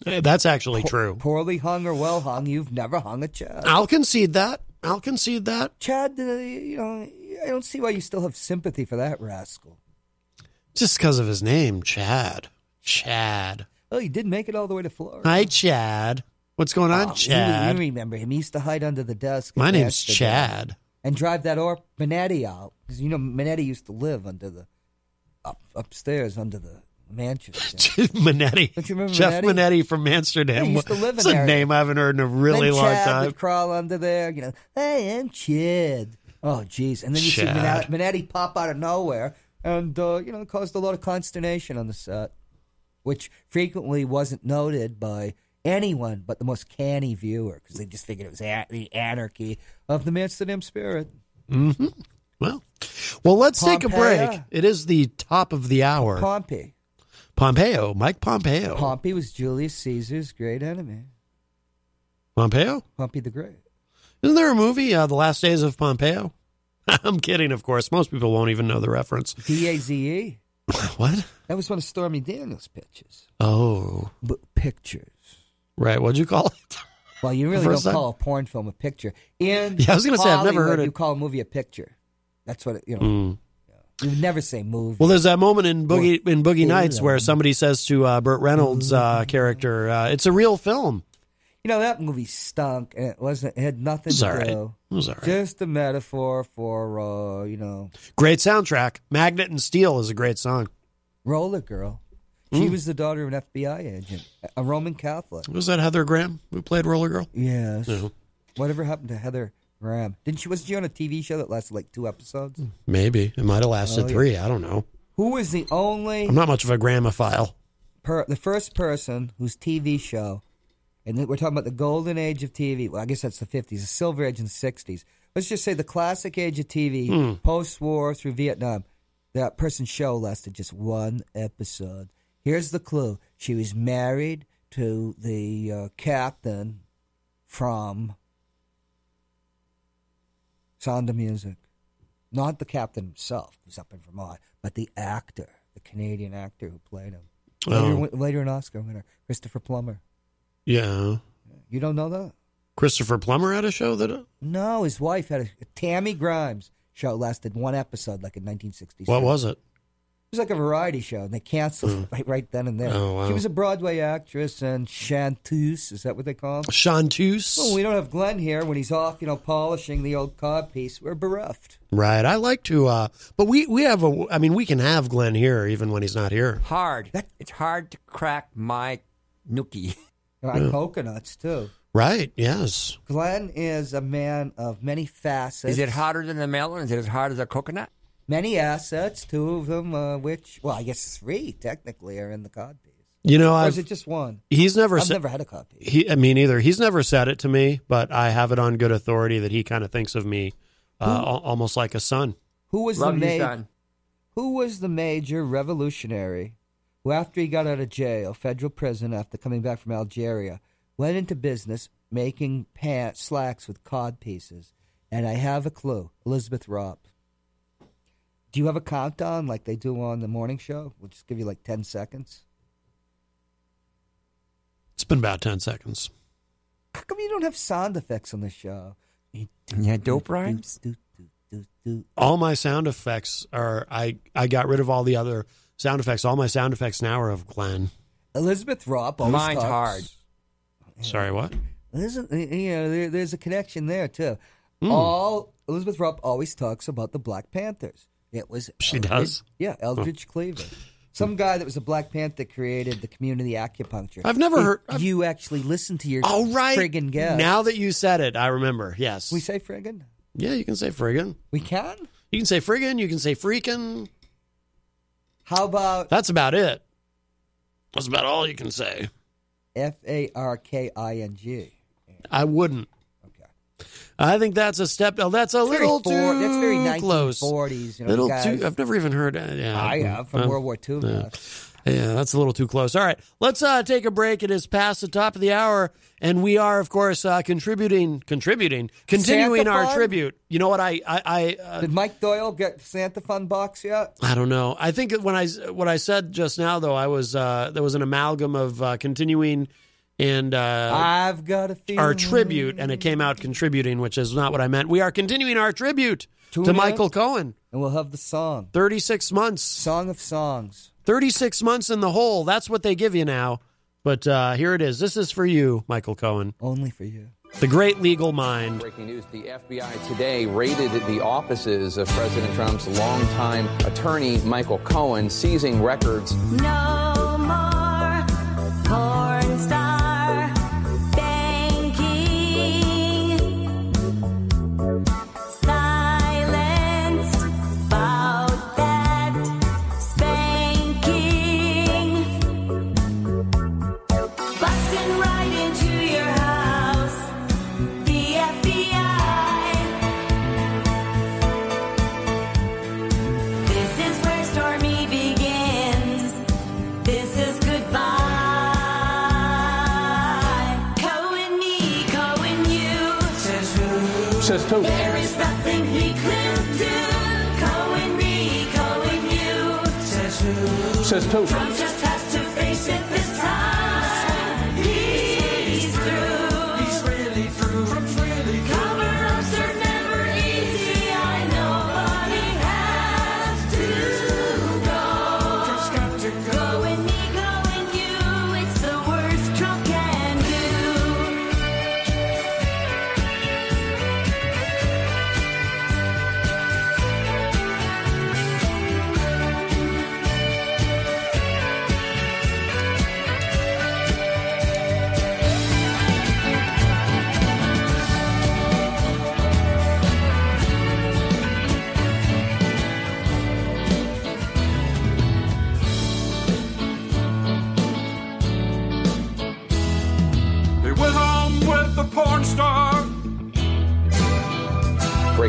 Eh, That's actually Po- true. Poorly hung or well hung, you've never hung a Chad. I'll concede that. I'll concede that. Chad, uh, you know, I don't see why you still have sympathy for that rascal. Just because of his name, Chad. Chad. Oh, he did make it all the way to Florida. Hi, Chad. What's going on, Oh, Chad? You, remember him? He used to hide under the desk. My name's Chad. And drive that or Minetti out because you know Minetti used to live under the up upstairs under the Manchester. Manetti. Don't you remember Jeff Manetti? Manetti from Amsterdam. Yeah, he used to live in It's a there. name I haven't heard in a really then long Chad time. would crawl under there, you know. Hey, I'm Chad. Oh, jeez. And then you Chad. see Minetti, Minetti pop out of nowhere, and uh, you know, caused a lot of consternation on the set, which frequently wasn't noted by anyone but the most canny viewer because they just figured it was a- the anarchy of the Amsterdam spirit. hmm Well, well, let's take a break. It is the top of the hour. Pompey. Pompeo, Mike Pompeo. Pompey was Julius Caesar's great enemy. Pompeo? Pompey the Great. Isn't there a movie, uh, The Last Days of Pompeo? I'm kidding, of course. Most people won't even know the reference. D A Z E. What? That was one of Stormy Daniels' pictures. Oh. But pictures. Right. What'd you call it? Well, you really don't time? call a porn film a picture. In Yeah, I was gonna say, I've never heard it. You call a movie a picture. That's what it, you know. Mm. You never say movie. Well, there's that moment in Boogie in Boogie Nights where somebody says to uh, Burt Reynolds' uh, character, uh, "It's a real film." you know that movie stunk, and it wasn't. It had nothing It to right. do. It was all right. Just a metaphor for uh, you know, Great soundtrack. Magnet and Steel is a great song. Roller Girl. She Mm. was the daughter of an FBI agent, a Roman Catholic. Was that Heather Graham who played Roller Girl? Yes. No. Whatever happened to Heather Graham? Didn't she? Was she on a TV show that lasted like two episodes? Maybe it might have lasted Oh, yeah. three. I don't know. Who was the only I'm not much of a gramophile. per, the first person whose TV show, and we're talking about the golden age of TV. Well, I guess that's the 50s, the silver age in the 60s. Let's just say the classic age of TV, Hmm. post war through Vietnam. That person's show lasted just one episode. Here's the clue she was married to the uh, captain from Sound of Music. Not the captain himself, who's up in Vermont, but the actor, the Canadian actor who played him. Later, Oh. win- later an Oscar winner, Christopher Plummer. Yeah. You don't know that? Christopher Plummer had a show that. Uh, No, his wife had a Tammy Grimes show lasted one episode, like in 1966. what was it? It was like a variety show, and they canceled it right, right then and there. Oh, wow. She was a Broadway actress and chanteuse. Is that what they call them? Chanteuse. Well, we don't have Glenn here when he's off, you know, polishing the old cod piece. We're bereft. Right. I like to, uh, but we we have a. I mean, we can have Glenn here even when he's not here. Hard. That, It's hard to crack my nookie. Like Yeah. coconuts too. Right. Yes. Glenn is a man of many facets. Is it hotter than the melon? Is it as hard as a coconut? Many assets. Two of them, uh, which well, I guess three technically are in the cod piece. You know, or I've, is it just one? He's never. I've said- never had a cod piece. He, I mean, either he's never said it to me, but I have it on good authority that he kind of thinks of me uh, Who- al- almost like a son. Who was Love the you, major? son. Who was the major revolutionary who, after he got out of jail, federal prison, after coming back from Algeria, went into business making pants slacks with cod pieces? And I have a clue: Elizabeth Robb. Do you have a countdown like they do on the morning show? We'll just give you like ten seconds. It's been about ten seconds. How come you don't have sound effects on the show? Yeah, dope rhymes. All my sound effects are. I I got rid of all the other sound effects. All my sound effects now are of Glenn. Elizabeth Rupp. always Mine's talks- hard. Sorry, what? There's a, you know, there, there's a connection there too. Hmm. All Elizabeth Rupp always talks about the Black Panthers. It was uh, She Eldridge- does? yeah, Eldridge Cleaver. Some guy that was a Black Panther created the community acupuncture. I've never If heard- I've- You actually listen to your Oh right. friggin' guest. Now that you said it, I remember. Yes. we say friggin'. yeah, you can say friggin'. We can. You can say friggin'. You can say freakin'. How about That's about it. That's about all you can say. F A R K I N G? I wouldn't. I think that's a step. Oh, that's a It's little for- too that's very close. 1940s, you know, little guys- too. I've never even heard. Uh, yeah, I have from Uh, World War II. Yeah. Yeah, that's a little too close. All right, let's uh, take a break. It is past the top of the hour, and we are, of course, uh, contributing, contributing, continuing Santa our Fund? tribute. You know what? I, I, I, uh, Did Mike Doyle get Santa Fun box yet? I don't know. I think when I what I said just now, though, I was uh, there was an amalgam of uh, continuing and uh, I've got a feeling. our tribute, and it came out contributing, which is not what I meant. We are continuing our tribute Tune to in. Michael Cohen. And we'll have the song. Thirty six months. Song of Songs. 36 months in the hole. That's what they give you now. But uh, here it is. This is for you, Michael Cohen. Only for you. The great legal mind. Breaking news the FBI today raided the offices of President Trump's longtime attorney, Michael Cohen, seizing records. No more porn star who? There is nothing he could do. Cohen me, Cohen you. Says who? Says who?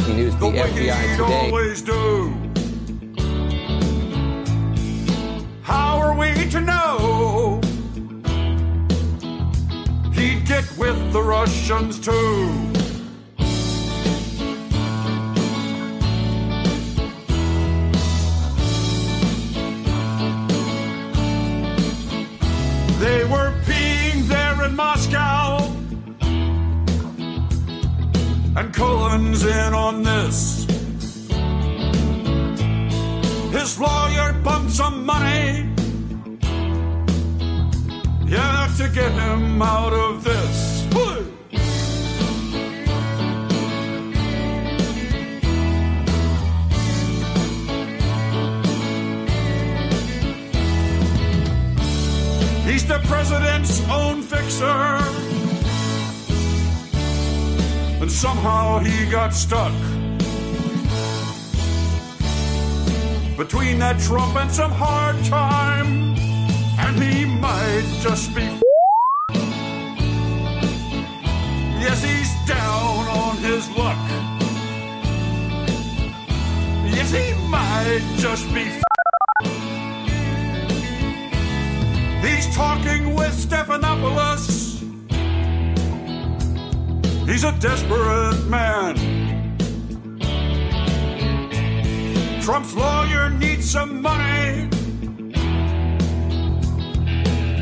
Breaking news the The FBI today. always do. How are we to know? He'd get with the Russians too. And Cohen's in on this. His lawyer pumped some money. Yeah, to get him out of this. He's the president's own fixer. And somehow he got stuck between that Trump and some hard time. And he might just be. Yes, he's down on his luck. Yes, he might just be. He's talking with Stephanopoulos. He's a desperate man. Trump's lawyer needs some money.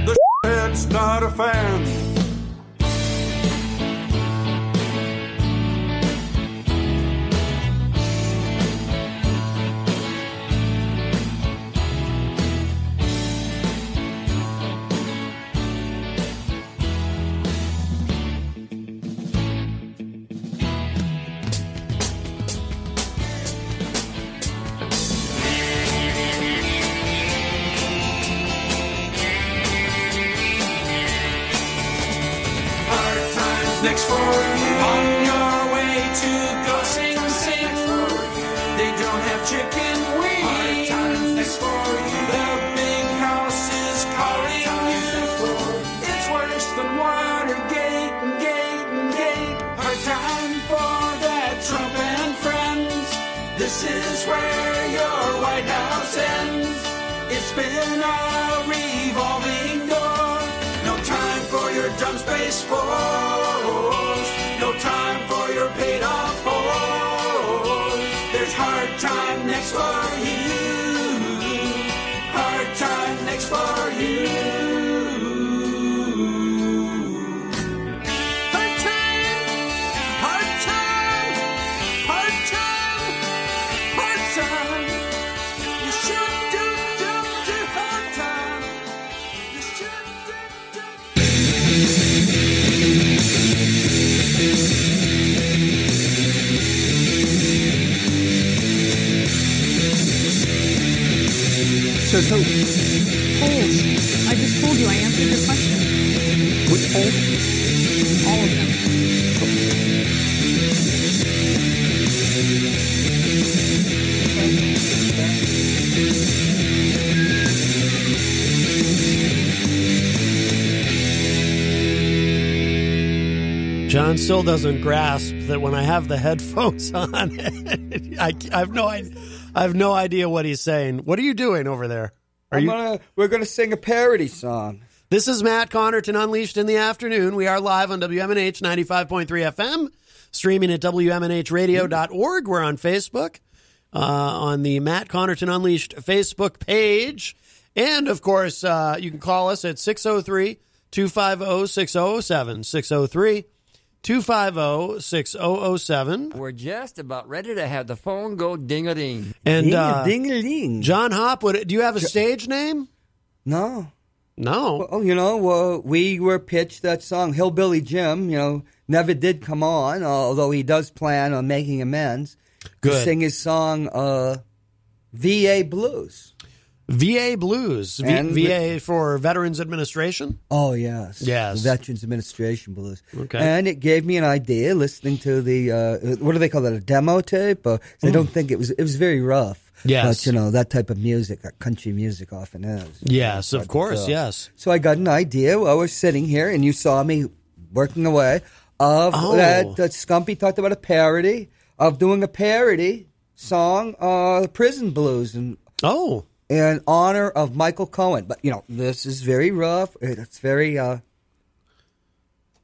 The head's not a fan. Still doesn't grasp that when I have the headphones on, I, I have no idea. I have no idea what he's saying. What are you doing over there? Are I'm you? gonna, we're going to sing a parody song. This is Matt Connarton Unleashed in the afternoon. We are live on WMNH 95.3 FM, streaming at WMNHradio.org. We're on Facebook, uh, on the Matt Connarton Unleashed Facebook page. And of course, uh, you can call us at 603 250 6007. 603 250 6007. We're just about ready to have the phone go ding a ding. And uh, Ding-a-ding. Jon Hopwood, do you have a stage name? No. No. Well, you know, uh, we were pitched that song, Hillbilly Jim, you know, never did come on, although he does plan on making amends. To sing his song, uh, VA Blues. VA Blues. V- And- VA for Veterans Administration? Oh, yes. Yes. Veterans Administration Blues. Okay. And it gave me an idea listening to the, uh, what do they call that, a demo tape? Uh, I don't think it was, it was very rough. Yes. But, you know, that type of music, that country music often is. Yes, of course, So- yes. So I got an idea. I was sitting here, and you saw me working away of Oh. that, that Skumpi talked about a parody of doing a parody song, uh, Prison Blues, and oh, in honor of Michael Cohen. But you know, this is very rough. It's very uh,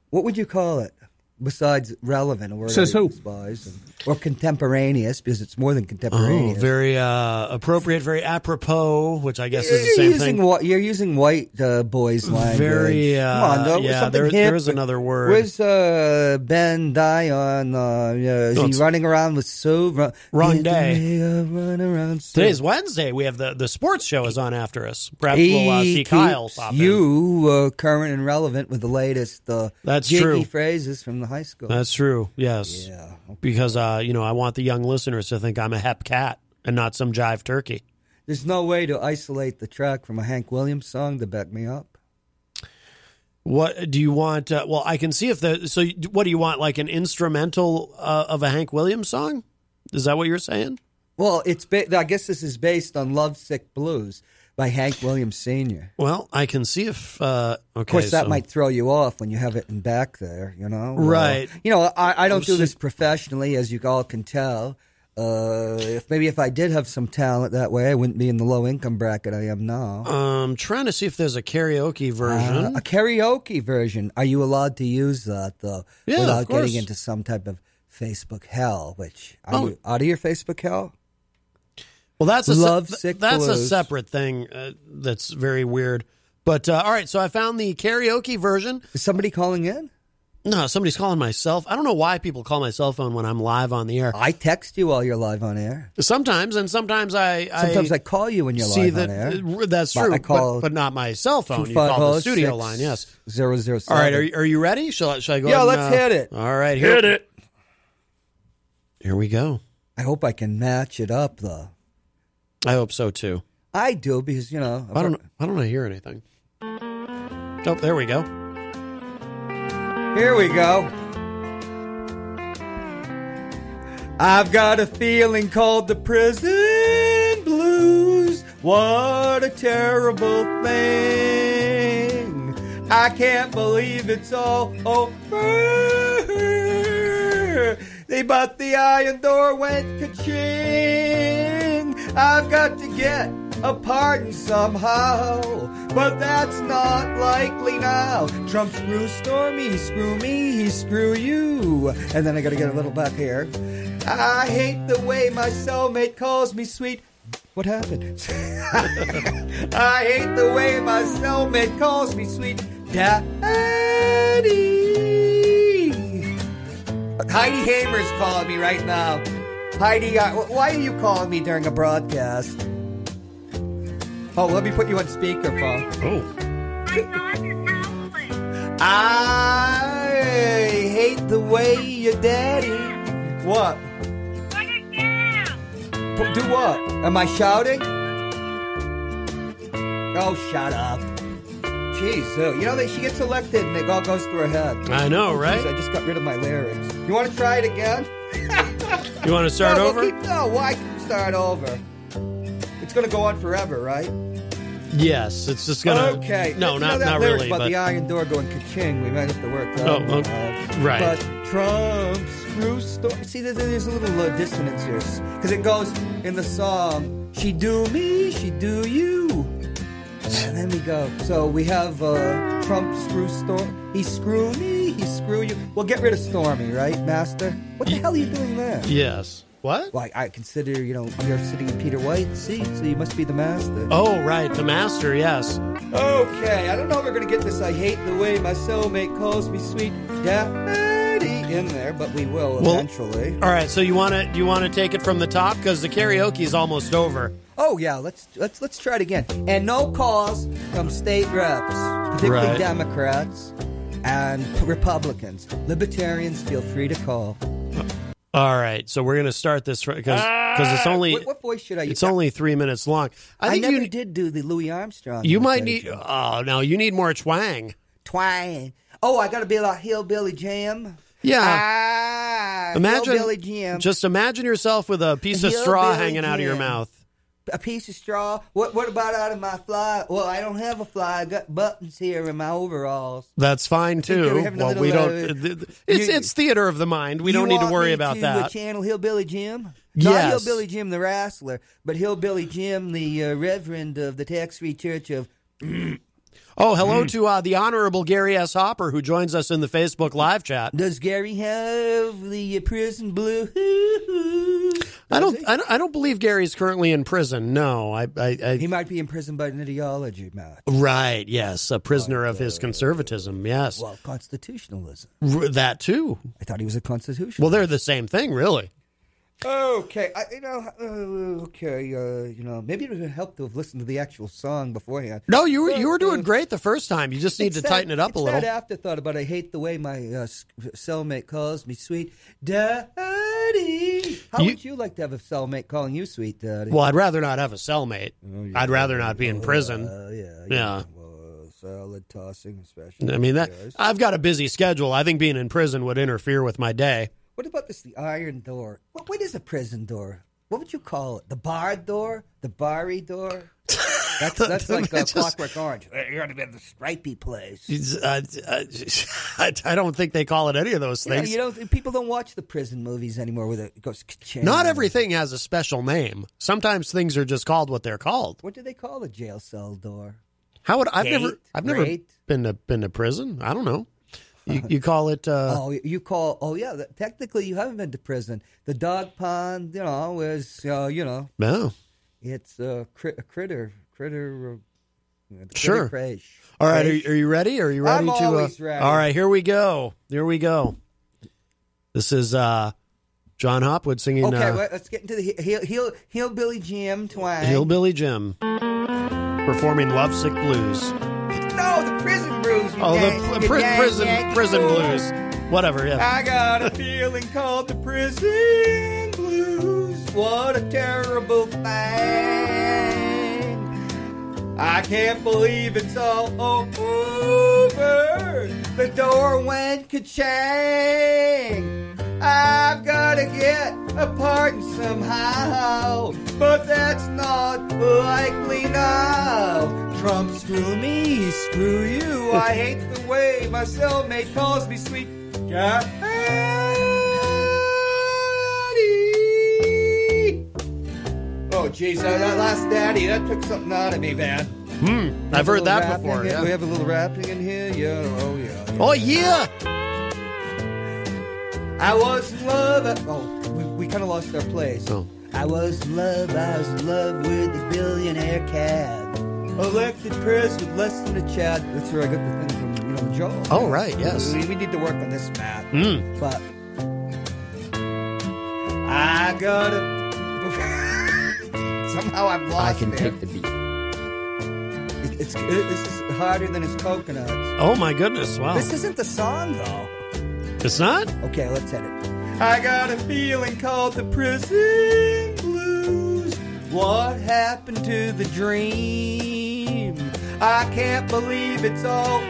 what would you call it? Besides relevant, a word Says who? and- or contemporaneous, because it's more than Oh, contemporaneous. very uh, appropriate, very apropos, which I guess is the same using thing. you're using white uh, boys language. Very, uh, Come on, though. yeah, there- there is another word. Where's uh, Ben Dion? Uh, you know, is No, he running around with so Run, Wrong day. Run around. Sue. Today's Wednesday. We have the, the sports show is on after us. Perhaps we'll uh, see Kyle pop you uh, current and relevant with the latest uh, That's true. phrases from the high school. That's true. Yes. Yeah. Because uh, you know, I want the young listeners to think I'm a hep cat and not some jive turkey. There's no way to isolate the track from a Hank Williams song to back me up. What do you want? Uh, well, I can see if the so. What do you want? Like an instrumental uh, of a Hank Williams song? Is that what you're saying? Well, it's ba- I guess this is based on "Lovesick Blues" by Hank Williams Sr. Well, I can see if. Uh, okay, Of course, that so- might throw you off when you have it in back there. You know, Right. Uh, you know, I, I don't do this professionally, as you all can tell. Uh, if maybe if I did have some talent that way, I wouldn't be in the low income bracket I am now. Um, trying to see if there's a karaoke version. Uh, a karaoke version. Are you allowed to use that though, Yeah, of without course. getting into some type of Facebook hell? Which are Oh. you out of your Facebook hell? Well, that's a Love th- Sick That's a separate thing. Uh, that's very weird. But uh, all right, so I found the karaoke version. Is somebody calling in? No, somebody's calling myself. I don't know why people call my cell phone when I'm live on the air. I text you while you're live on air. Sometimes, and sometimes I. Sometimes I call you when you're see live that, on air. That's But true, I call but, but not my cell phone. You call the 250 studio line, yes. Zero zero All right, seven. are you, are you ready? Shall I, shall I go? Yeah, ahead let's and, uh, hit it. All right, here, Hit it. Here we go. I hope I can match it up though. I hope so too. I do because you know. I don't. I don't hear anything. Oh, there we go. Here we go. I've got a feeling called the prison blues. What a terrible thing. I can't believe it's all over. They but the iron door went ka-ching. I've got to get a pardon somehow, but that's not likely now. Trump screw Stormy, screw me, he screw you. And then I gotta get a little back here. I hate the way my cellmate calls me sweet. What happened? I hate the way my cellmate calls me sweet daddy. Heidi Hamer's calling me right now. Heidi, uh, why are you calling me during a broadcast? Oh, let me put you on speakerphone. Oh. I hate the way your daddy. What? P- Do what? Am I shouting? Oh, shut up. Jeez, uh, you know that she gets elected and it all goes through her head. I know, right? jeez, I just got rid of my lyrics. You want to try it again? You want to start no, we'll over? keep- no, why start over? It's going to go on forever, right? Yes, it's just gonna. Okay. No, not not really. about But the iron door going ka-ching. We might have to work that Oh, okay. out. Right. But Trump screw story. See, there's, there's a little uh, dissonance here because it goes in the song. She do me, she do you. And then we go. So we have uh, Trump screw Stormy. He screw me, screw you. Well, get rid of Stormy, right, Master? What the hell are you doing there? yes. What? Well, I I consider, you know, you're sitting in Peter White's seat, so you must be the master. Oh, right, the master. Yes. Okay, I don't know if we're gonna get this. I hate the way my cellmate calls me sweet daddy in there, but we will Well- eventually. All right. So you want to? Do you want to take it from the top because the karaoke is almost over? Oh yeah, let's let's let's try it again. And no calls from state reps, particularly Right. Democrats and Republicans. Libertarians, feel free to call. All right. So we're gonna start this because because it's only what, what voice should I use? it's only three minutes long. I I, think never you did do the Louis Armstrong. you might need. imitation. Oh no, you need more twang. twang. Oh, I gotta be like hillbilly Jim. Yeah. Ah, Imagine hillbilly Jim. just imagine yourself with a piece of straw Hillbilly hanging out of your Jim. mouth. A piece of straw. What what about out of my fly? Well, I don't have a fly. I got buttons here in my overalls. That's fine too. Well, we don't. it's you- it's theater of the mind. We don't need to worry about to, that. Channel Hillbilly Jim. Yes. Not Hillbilly Jim the wrestler, but Hillbilly Jim the uh, Reverend of the Tax Free Church of. Oh, hello to uh, the Honorable Gary S. Hopper, who joins us in the Facebook live chat. Does Gary have the uh, prison blue? I don't, I don't, I don't believe Gary's currently in prison. No, I, I, I He might be imprisoned by an ideology, Matt. right, yes, a prisoner of his conservatism. Yes, Well, constitutionalism. R- that too. I thought he was a constitutional. Well, they're the same thing, really. Okay, I, you know, uh, okay, uh, you know, maybe it would help to have listened to the actual song beforehand. No, you were, you were uh, doing great the first time. You just need to that- tighten it up a little. That afterthought about I hate the way my uh, cellmate calls me sweet daddy. How You- would you like to have a cellmate calling you sweet daddy? Well, I'd rather not have a cellmate. I'd rather not be in prison. Uh, yeah, yeah. salad tossing, especially. I mean that. I've got a busy schedule. I think being in prison would interfere with my day. What about this? The iron door. What, what is a prison door? What would you call it? The barred door? The barry door? That's that's like a Just- Clockwork Orange. You're gonna be in the stripey place. Uh, I, I don't think they call it any of those Yeah, things. you don't. People don't watch the prison movies anymore where it goes. Not everything has a special name. Sometimes things are just called what they're called. What do they call the jail cell door? How would I've Gate? never I've never been to been to prison. I don't know. You, you call it uh, oh, you call? Oh, yeah. that- Technically, you haven't been to prison. The dog pond, you know, is uh, you know, no. it's a, crit, a critter, critter. Uh, you know, the critter Sure. crash. All right, are, you- are you ready? Are you ready I'm to? always uh, ready. All right, here we go. Here we go. This is uh, Jon Hopwood singing Okay, uh, well, let's get into the he- heel, heel, hillbilly Jim twang. Hillbilly Jim performing Lovesick Blues. Oh, the pr- pri- prison prison blues. Whatever, yeah. I got a feeling called the prison blues. What a terrible thing. I can't believe it's all over. The door went ka-chang. I've got to get a pardon somehow, but that's not likely now. Trump, screw me, screw you. I hate the way my cellmate calls me sweet daddy. Oh, jeez, that, that last daddy, that took something out of me, man. Hmm, I've heard that before. Yeah. We have a little rapping in here. Yeah. Oh, yeah. Oh yeah. I was in love. Oh, we, we kind of lost our place. Oh. I was in love. I was in love with the billionaire cad. Elected press with less than a chad. That's where I got the thing from, you know, Joel. Oh, right, yes. We, we need to work on this, Matt. Mm. But I gotta. Somehow I'm lost. I can there. take the beat. It- It's, it, this is harder than his coconuts. Oh my goodness! Wow. This isn't the song though. It's not. Okay, let's hit it. I got a feeling called the prison blues. What happened to the dream? I can't believe it's all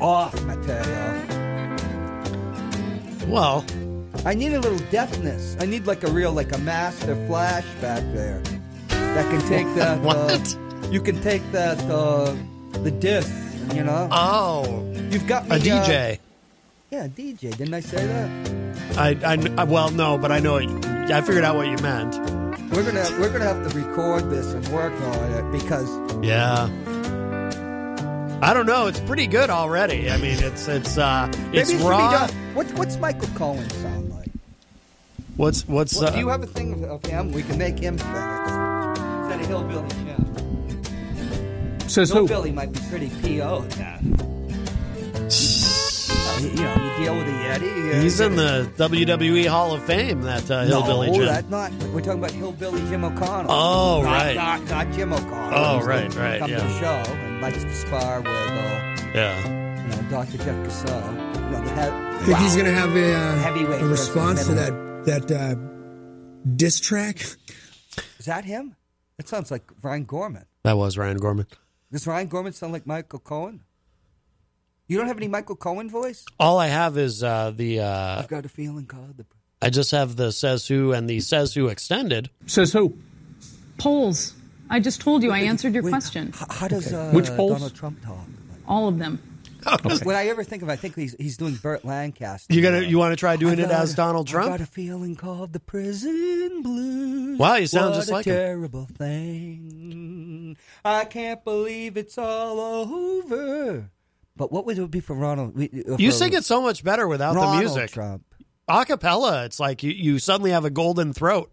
off, Mateo. Well, I need a little deafness. I need like a real, like a master flash back there that can take that. What? Uh, you can take that, uh, the disc, you know? Oh, You've got me. a uh, DJ. yeah, DJ. Didn't I say that? I, I, I well, no, but I know. It, I figured out what you meant. We're gonna we're gonna have to record this and work on it because Yeah. I don't know. It's pretty good already. I mean, it's it's uh, maybe it's it should be raw. done. What what's Michael Cohen sound like? What's what's What, uh, do you have a thing of- of him? We can make him sing it. Instead of Hillbilly Jim. Says who? Hillbilly might be pretty PO at that. Uh, you know, you deal with a Yeti. uh, He's in the WWE Hall of Fame. That uh, hillbilly no, Jim. that's not. We're talking about Hillbilly Jim O'Connell. Oh, Not- right. Not, not Jim O'Connell. Oh, He's the- right, right, Come to yeah. the show and likes to spar with, uh, Yeah. you know, Dr. Jeff Cassell. You know, the he- Think he's going to have a, uh, Heavyweight a response to versus that that uh, diss track? Is that him? That sounds like Ryan Gorman. That was Ryan Gorman. Does Ryan Gorman sound like Michael Cohen? You don't have any Michael Cohen voice? All I have is uh, the. Uh, I've got a feeling called the. I just have the says who and the says who extended. Says who? Polls. I just told you I answered your Wait, question. h- How does uh, Which polls? Donald Trump talk? All of them. When I ever think of, it, I think he's he's doing Burt Lancaster. You gonna you want to try doing it as Donald I Trump? got a feeling called the prison blues. Wow, you sound what just a like him. terrible thing. I can't believe it's all over. But what would it be for Ronald? uh, You sing it so much better without Ronald the music. Trump. A cappella, it's like you, you suddenly have a golden throat.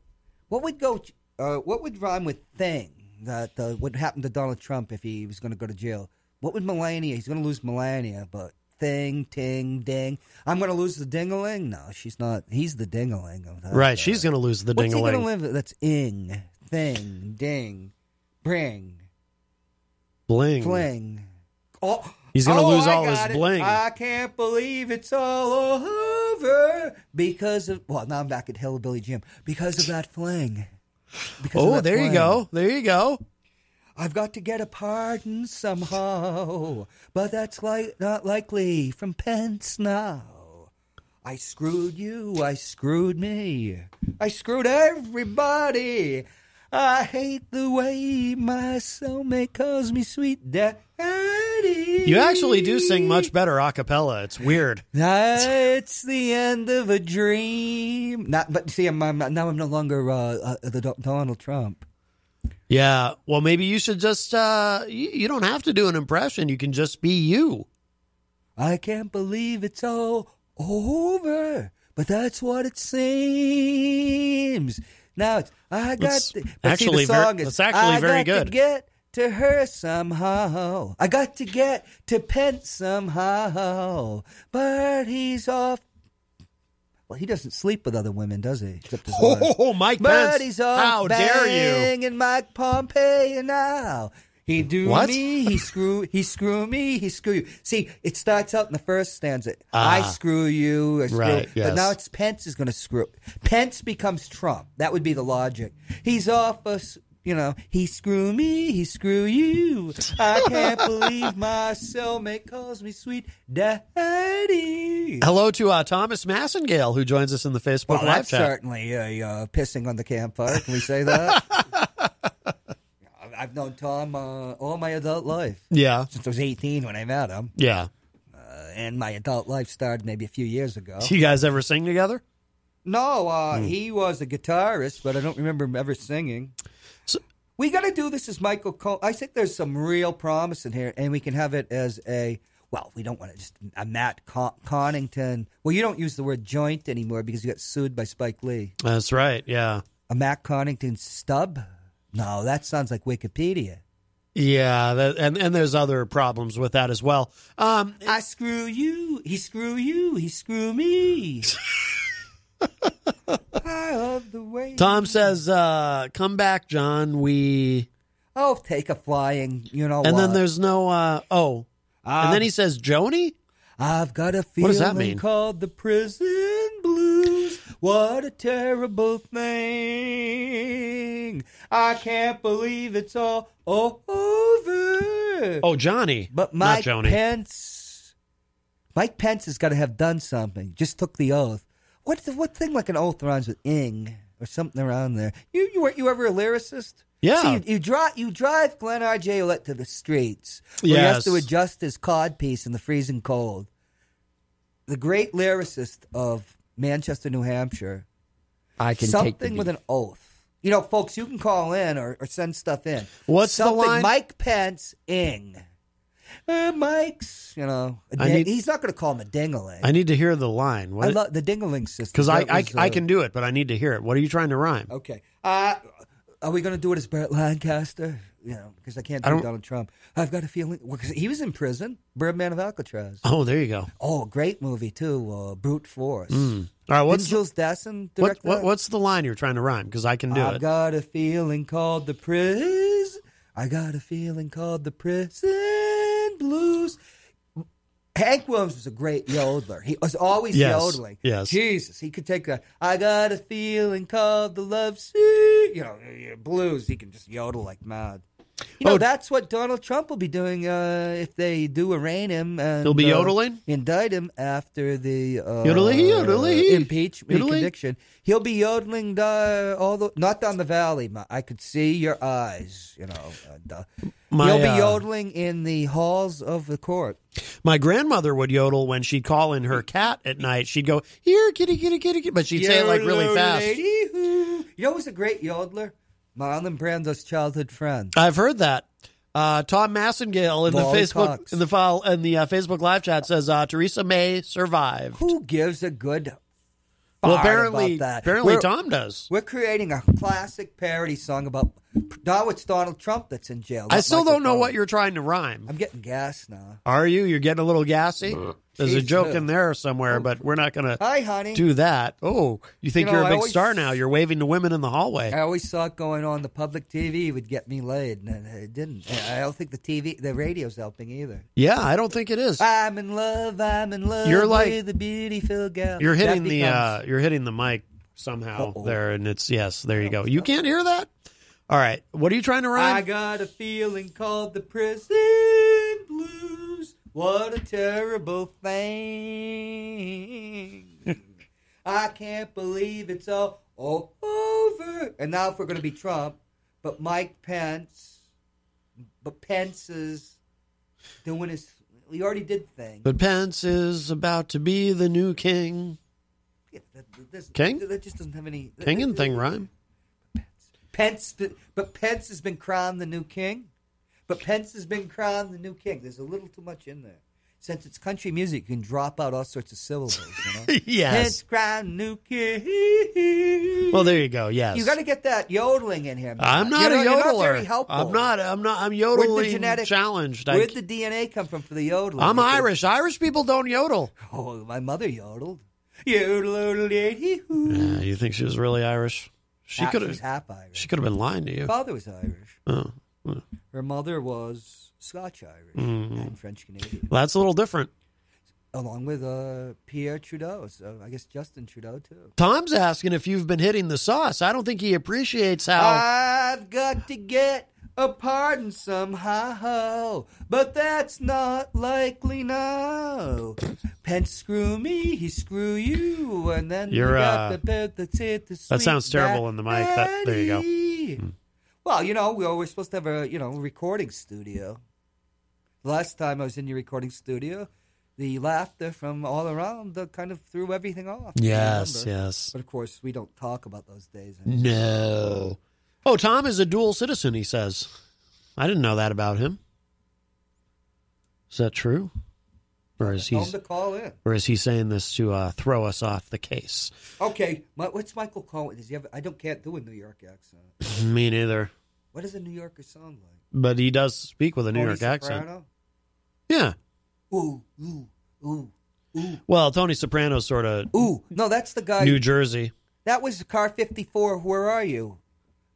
What would go? Uh, what would rhyme with thing? That uh, would happen to Donald Trump if he was going to go to jail? What would Melania? He's going to lose Melania, but thing, ting, ding. I'm going to lose the dingaling. No, she's not. He's the dingaling of that. Right, she's going to lose the What's he going to live? That's ing, thing, ding, bring, Bling. fling. Oh, He's gonna oh, lose I all his it. bling. I can't believe it's all over because of. Well, now I'm back at Hillbilly Jim because of that fling. Because Oh, that there you go. There you go. I've got to get a pardon somehow, but that's like not likely from Pence now. I screwed you, I screwed me, I screwed everybody. I hate the way my soulmate calls me sweet daddy. You actually do sing much better a cappella. It's weird. It's the end of a dream. Not, but see, I'm, I'm now I'm no longer uh, uh, the Donald Trump. Yeah. Well, maybe you should just, uh, you, you don't have to do an impression. You can just be you. I can't believe it's all over, but that's what it seems. Now it's I got That's to, actually see, the song is, actually I very got good. To get to her somehow. I got to get to Pence somehow, but he's off. Well, he doesn't sleep with other women, does he? Except his wife. Oh, Mike But Pence. he's off How dare you? banging Mike Pompeo now. He do What? me, he screw, he screw me, he screw you. See, it starts out in the first stanza. I Ah. screw you, I screw, Right, but now it's Pence is going to screw. Pence becomes Trump. That would be the logic. He's off us. You know, he screw me, he screw you. I can't believe my cellmate calls me sweet daddy. Hello to uh, Thomas Massengale, who joins us in the Facebook Well, live that's chat. certainly uh, uh, pissing on the campfire. Can we say that? I've known Tom uh, all my adult life. Yeah. Since I was 18 when I met him. Yeah. Uh, and my adult life started maybe a few years ago. You guys ever sing together? No, uh, Hmm. he was a guitarist, but I don't remember him ever singing. We got to do this as Michael Cole. I think there's some real promise in here, and we can have it as a. Well, we don't want to just a Matt Con- Connarton. Well, you don't use the word joint anymore because you got sued by Spike Lee. That's right. Yeah. A Matt Connarton stub? No, that sounds like Wikipedia. Yeah. That, and, and there's other problems with that as well. Um, I screw you. He screw you. He screw me. I love the way. Tom says, uh, come back, John. We. Oh, take a flying. You know and what? then there's no, uh, oh. and then he says, Joni? I've got a What feeling does that mean? called the prison blues. What a terrible thing. I can't believe it's all over. Oh, Johnny. But Not Mike. Pence, Mike Pence has got to have done something. Just took the oath. What the, what thing like an oath rhymes with ing or something around there? You you were you ever a lyricist? Yeah. See, you, you drive you drive Glenn R. J. Ouellette to the streets where he has to adjust his cod piece in the freezing cold. The great lyricist of Manchester, New Hampshire. I can something take the with an oath. You know, folks, you can call in or, or send stuff in. What's the line? Mike Pence ing. Uh, Mike's, you know, ding- need- he's not going to call him a dingaling. I need to hear the line. I love the dingaling system. Because I, I, was, I uh, can do it, but I need to hear it. What are you trying to rhyme? Okay. Uh, are we going to do it as Burt Lancaster? You know, because I can't do don't- Donald Trump. I've got a feeling well, 'cause he was in prison. Birdman of Alcatraz. Oh, there you go. Oh, great movie too. Uh, Brute Force. Mm. All right, what's Didn't Jules Dassin what, what, what's the line you're trying to rhyme? Because I can do it. I've got a feeling called the prison. I got a feeling called the prison blues. Hank Williams was a great yodeler. He was always Yes, yodeling. yes. Jesus, he could take that. I got a feeling called the love sea. You know, blues. He can just yodel like mad. You know, Oh. that's what Donald Trump will be doing uh, if they do arraign him. And, He'll be uh, yodeling? indict him after the uh, Yodelay, yodelay. impeachment Yodelay. conviction. He'll be yodeling uh, all the not down the valley. ma- I could see your eyes. You know, and, uh, My, he'll be yodeling in the halls of the court. My grandmother would yodel when she'd call in her cat at night. She'd go, here, kitty, kitty, kitty, kitty. But she'd say it like really fast. You know who's a great yodeler? Marlon Brando's childhood friend. I've heard that. Uh, Tom Massengale in the Wally Facebook Cox. in the file in the uh, Facebook live chat says uh, Theresa May survived. Who gives a good Well, apparently, about that? apparently We're- Tom does. We're creating a classic parody song about now it's Donald Trump that's in jail. I still Michael don't know Cohen. what you're trying to rhyme. I'm getting gas now. Are you? You're getting a little gassy. There's a Jeez, joke uh, in there somewhere, but we're not going to Hi, honey. do that. Oh, you think You know, are a I big always- star now? You're waving to women in the hallway. I always thought going on the public TV would get me laid, and it didn't. I don't think the TV, the radio's helping either. Yeah, I don't think it is. I'm in love. I'm in love. You're like- with the beautiful gal. You're hitting That the becomes- uh, you're hitting the mic somehow Uh-oh. there, and it's yes. There you go. You can't hear that. All right. What are you trying to rhyme? I got a feeling called the prison blues. What a terrible thing. I can't believe it's all, all over. And now if we're going to be Trump, but Mike Pence, but Pence is doing his, he already did things. but Pence is about to be the new king. Yeah, that, that- King? That just doesn't have any. King and thing rhyme. Pence, but Pence has been crowned the new king. But Pence has been crowned the new king. There's a little too much in there. Since it's country music, you can drop out all sorts of syllables. You know? Yes. Pence crowned new king. Well, there you go. Yes. You got to get that yodeling in here. man. I'm not You a know, yodeler. Not very. I'm not. I'm not. I'm Where'd yodeling the genetic challenged. I, Where'd the DNA come from for the yodeling? I'm Irish. Irish people don't yodel. Oh, my mother yodeled. Yodel, yodel, yodel. Yeah, you think she was really Irish? She could have. half Irish. She could have been lying to you. Her Father was Irish. Oh, well, Her mother was Scotch Irish Mhm. and French Canadian. that's a little different. along with uh, Pierre Trudeau. So I guess Justin Trudeau too. Tom's asking if you've been hitting the sauce. I don't think he appreciates how. I've got to get a pardon somehow, but that's not likely now. Pence screw me, he screw you, and then You're, got uh, the bed that's it. The that sweet sounds terrible in the mic. That there you go. daddy. Well, you know, we were supposed to have a you know recording studio. Last time I was in your recording studio, the laughter from all around uh, kind of threw everything off. Yes, yes. But of course, we don't talk about those days. No. Oh, Tom is a dual citizen. He says. I didn't know that about him. Is that true? Or is he? call in. Or is he saying this to uh, throw us off the case? Okay, my, what's Michael calling? Does he have? I don't can't do a New York accent. Me neither. What does a New Yorker sound like? But he does speak with a New Tony York accent. Soprano? Yeah. Ooh, ooh, ooh, ooh, Well, Tony Soprano's sort of ooh. No, that's the guy. New Jersey. That was car fifty four. Where are you,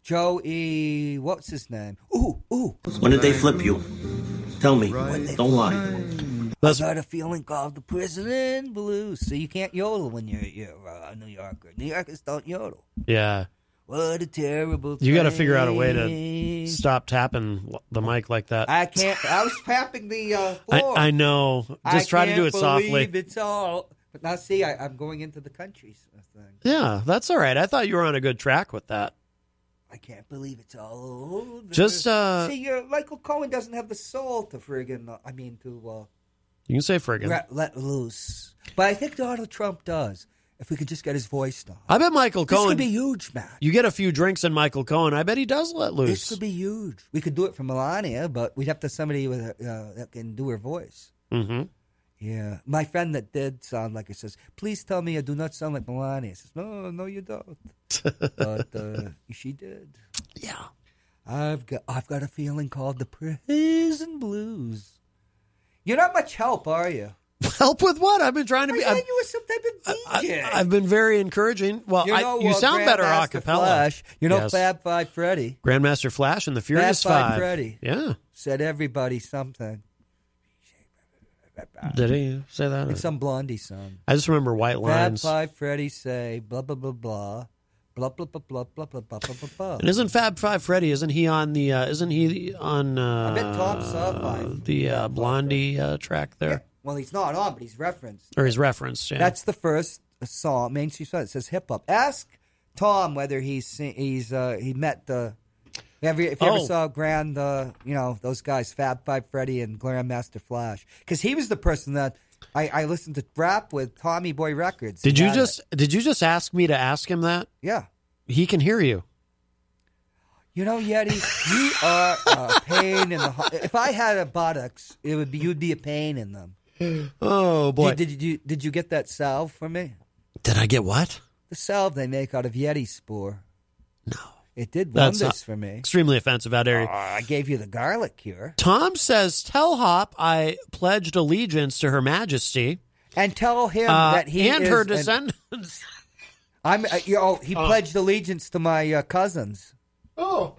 Joe E? What's his name? Ooh, ooh. When did they flip you? Tell me. Don't lie. I got a feeling called the prison blues. So you can't yodel when you're you're uh, a New Yorker. New Yorkers don't yodel. Yeah. What a terrible. You got to figure out a way to stop tapping the mic like that. I can't. I was tapping the uh, floor. I, I know. I Just try to do it softly. believe It's all. But now, see, I, I'm going into the country thing. Yeah, that's all right. I thought you were on a good track with that. I can't believe it's all over. Just, uh, see, uh, Michael Cohen doesn't have the soul to friggin' uh, I mean, to uh, You can say friggin'. let, let loose. But I think Donald Trump does. If we could just get his voice down. I bet Michael Cohen This could be huge, man. You get a few drinks in Michael Cohen. I bet he does let loose. This could be huge. We could do it for Melania, but we'd have to have somebody with a, uh, that can do her voice. Mm-hmm. Yeah, my friend that did sound like it says, "Please tell me I do not sound like Melania." I says, "No, no, you don't." but uh, she did. Yeah, I've got I've got a feeling called the prison blues. You're not much help, are you? Help with what? I've been trying to I be. I've, you were some type of DJ. I've been very encouraging. Well, you I- you uh, sound better a Grandmaster cappella. Flash. You know, Yes. Fab Five Freddy. Grandmaster Flash and the Furious Fab Five. Freddy. Yeah. Said everybody something. Did he say that? It's some Blondie song. I just remember White Fab Lines. Five Freddy say blah blah blah blah blah blah blah blah blah blah blah blah blah blah. And isn't Fab Five Freddy? Isn't he on the? Uh, isn't he on? Uh, I bet Tom saw Five. the uh, Blondie uh, track there, Well, he's not on, but he's referenced. or he's referenced. Yeah. That's the first song, mainstream song. It says hip hop. Ask Tom whether he's he's uh, he met the. Have you, if you ever Oh. saw Grand, uh, you know those guys, Fab Five Freddy and Grandmaster Flash, because he was the person that I, I listened to rap with Tommy Boy Records. did you just? Did you just ask me to ask him that? Yeah. He can hear you. You know, Yeti, you are a pain in the. If I had a buttocks, it would be you'd be a pain in them. Oh boy! Did, did you did you get that salve for me? Did I get what? The salve they make out of Yeti spore. No, it did That's wonders for me. Extremely offensive. out dare you? Uh, I gave you the garlic cure. Tom says, "Tell Hop I pledged allegiance to Her Majesty and tell him uh, that he and is her an- descendants." I'm. Uh, you know, he Oh. pledged allegiance to my uh, cousins. Oh,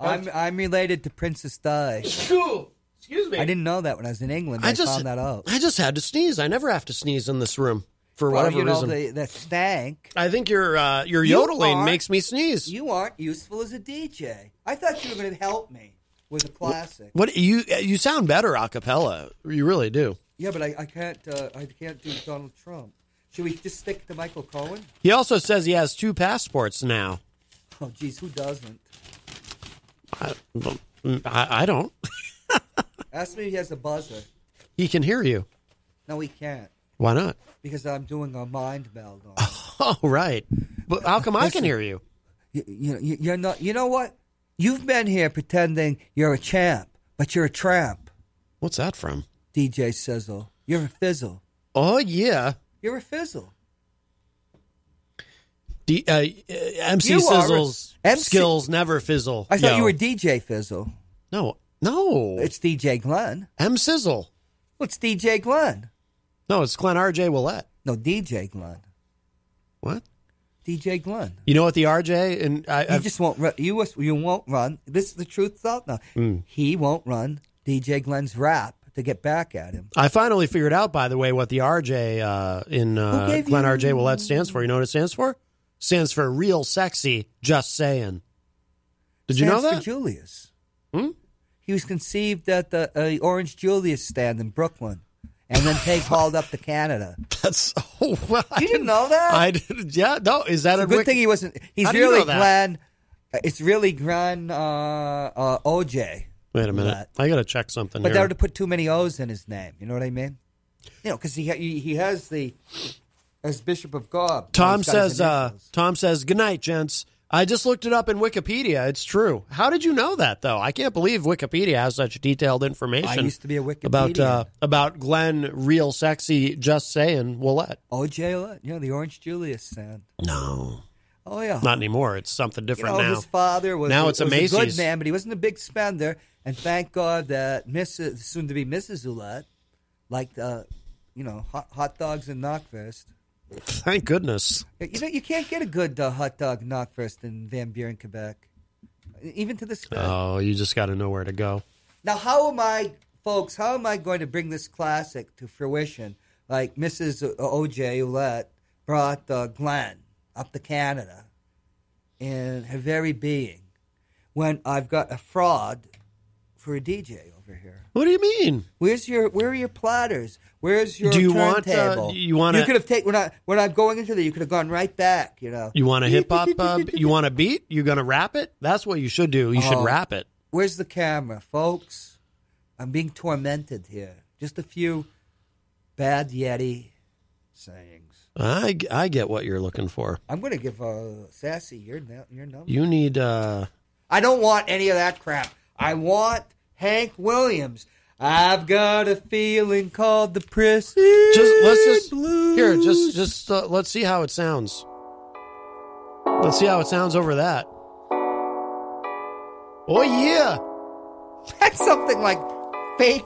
I'm I'm related to Princess Di. Excuse me. I didn't know that when I was in England. I, I just found that out. I just had to sneeze. I never have to sneeze in this room. For Well, whatever you know, reason. they, that stank. I think your uh, your You yodeling aren't- makes me sneeze. You aren't useful as a DJ. I thought you were going to help me with a classic. What you you sound better a cappella. You really do. Yeah, but I, I can't. Uh, I can't do Donald Trump. Should we just stick to Michael Cohen? He also says he has two passports now. Oh, geez, who doesn't? I, I, I don't. Ask me if he has a buzzer. He can hear you. No, he can't Why not? because I'm doing a mind meld on. Oh, right. But how come I can hear you? you, you you're not. You know what? You've been here pretending you're a champ, but you're a tramp. What's that from? DJ Sizzle. You're a fizzle. Oh yeah. You're a fizzle. D, uh, uh, MC You are a- Sizzle's MC skills never fizzle. I thought Yo. you were DJ Fizzle. No, no. It's DJ Glenn. M Sizzle. Well, it's DJ Glenn. No, it's Glenn R.J. Willett. No, DJ Glenn. What? DJ Glenn. You know what the R.J. and I, You I've- just won't run. You was- you won't run. This is the truth out now. Mm. He won't run DJ Glenn's rap to get back at him. I finally figured out, by the way, what the RJ uh, in uh, Glenn you- RJ Willett stands for. You know what it stands for? Stands for real sexy. Just saying. Did you know that? Julius. Hmm? He was conceived at the uh, Orange Julius stand in Brooklyn, and then take hauled up to Canada. That's oh well. You didn't know that? I did, yeah. No, is that a, good wik- thing he wasn't. He's How you really know that? Glenn. It's really Glenn uh, uh, OJ. Wait a minute. I got to check something But here. that would have put too many O's in his name. You know what I mean? You know, because he, ha- he he has the as Bishop of God. Tom he's got his says. Uh. Tom says. Good night, gents. I just looked it up in Wikipedia. It's true. How did you know that, though? I can't believe Wikipedia has such detailed information. I used to be a Wikipedia about uh, about Glenn, real sexy, just saying Willett. OJ, Willett, you know the Orange Julius stand. No, Oh yeah, not anymore. It's something You different know, now. his father was now a, it's a was a good man, but he wasn't a big spender. And thank God that Mrs. soon to be Mrs. Ouellette liked, uh, you know, hot, hot dogs and knockwurst. Thank goodness. You know, you can't get a good uh, hot dog knockwurst in Van Buren, Quebec, even to this day. Oh, you just got to know where to go. Now, how am I, folks? How am I going to bring this classic to fruition? Like Mrs. O.J. Ouellette brought uh, Glenn up to Canada in her very being, when I've got a fraud for a DJ over here. What do you mean? Where's your Where are your platters? Where's your Do you want, uh, turntable? you wanna- You could have taken when I when I'm going into there. You could have gone right back. You know. You want a hip hop? Uh, you want a beat? you're gonna rap it? That's what you should do. You should Oh. rap it. Where's the camera, folks? I'm being tormented here. Just a few bad Yeti sayings. I, I get what you're looking for. I'm going to give uh, Sassy your your number. You need. uh I don't want any of that crap. I want Hank Williams. I've got a feeling called the prison. Just let's just here. Just just uh, let's see how it sounds. Let's see how it sounds over that. Oh yeah. That's something like fake,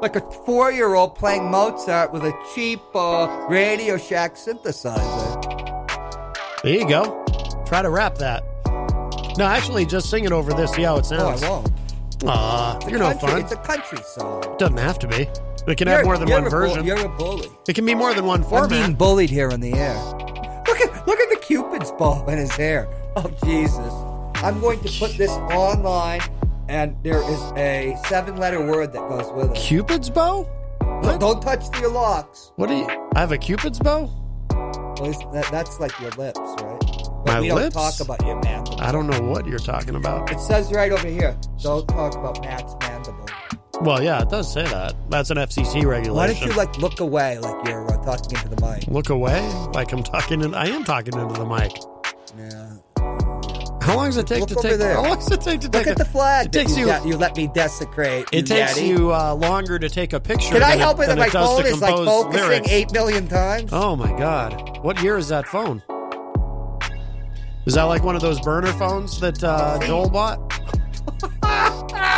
like a four year old playing Mozart with a cheap uh, Radio Shack synthesizer. There you go. Try to rap that. No, actually, just sing it over this. See how it Oh, I sounds. won't. Aw, you're no fun. It's a country song. Doesn't have to be. It can You're- have more than one bull- version. you're a bully. It can be more than one format. I'm being bullied here on the air. Look at look at the cupid's bow in his hair. Oh Jesus! I'm going to put this online, and there is a seven-letter word that goes with it. Cupid's bow? No, don't touch your locks. What do you? I have a Cupid's bow. Well, that, that's like your lips, right? But My we lips? don't talk about your mandible. I don't know what you're talking about. It says right over here. Don't talk about Matt's mandible. Well, yeah, it does say that. That's an FCC regulation. Why don't you like look away, like you're uh, talking into the mic? look away? Like I'm talking, in, I am talking into the mic. Yeah. How long does it take Look to over take? there. How long does it take to Look take? at a, the flag It that takes you, you. you let me desecrate. it takes Yeti. you uh, longer to take a picture. Can I than help it than my does phone to is like compose focusing lyrics. eight million times? Oh my god! What year is that phone? Is that like one of those burner phones that uh, Joel bought?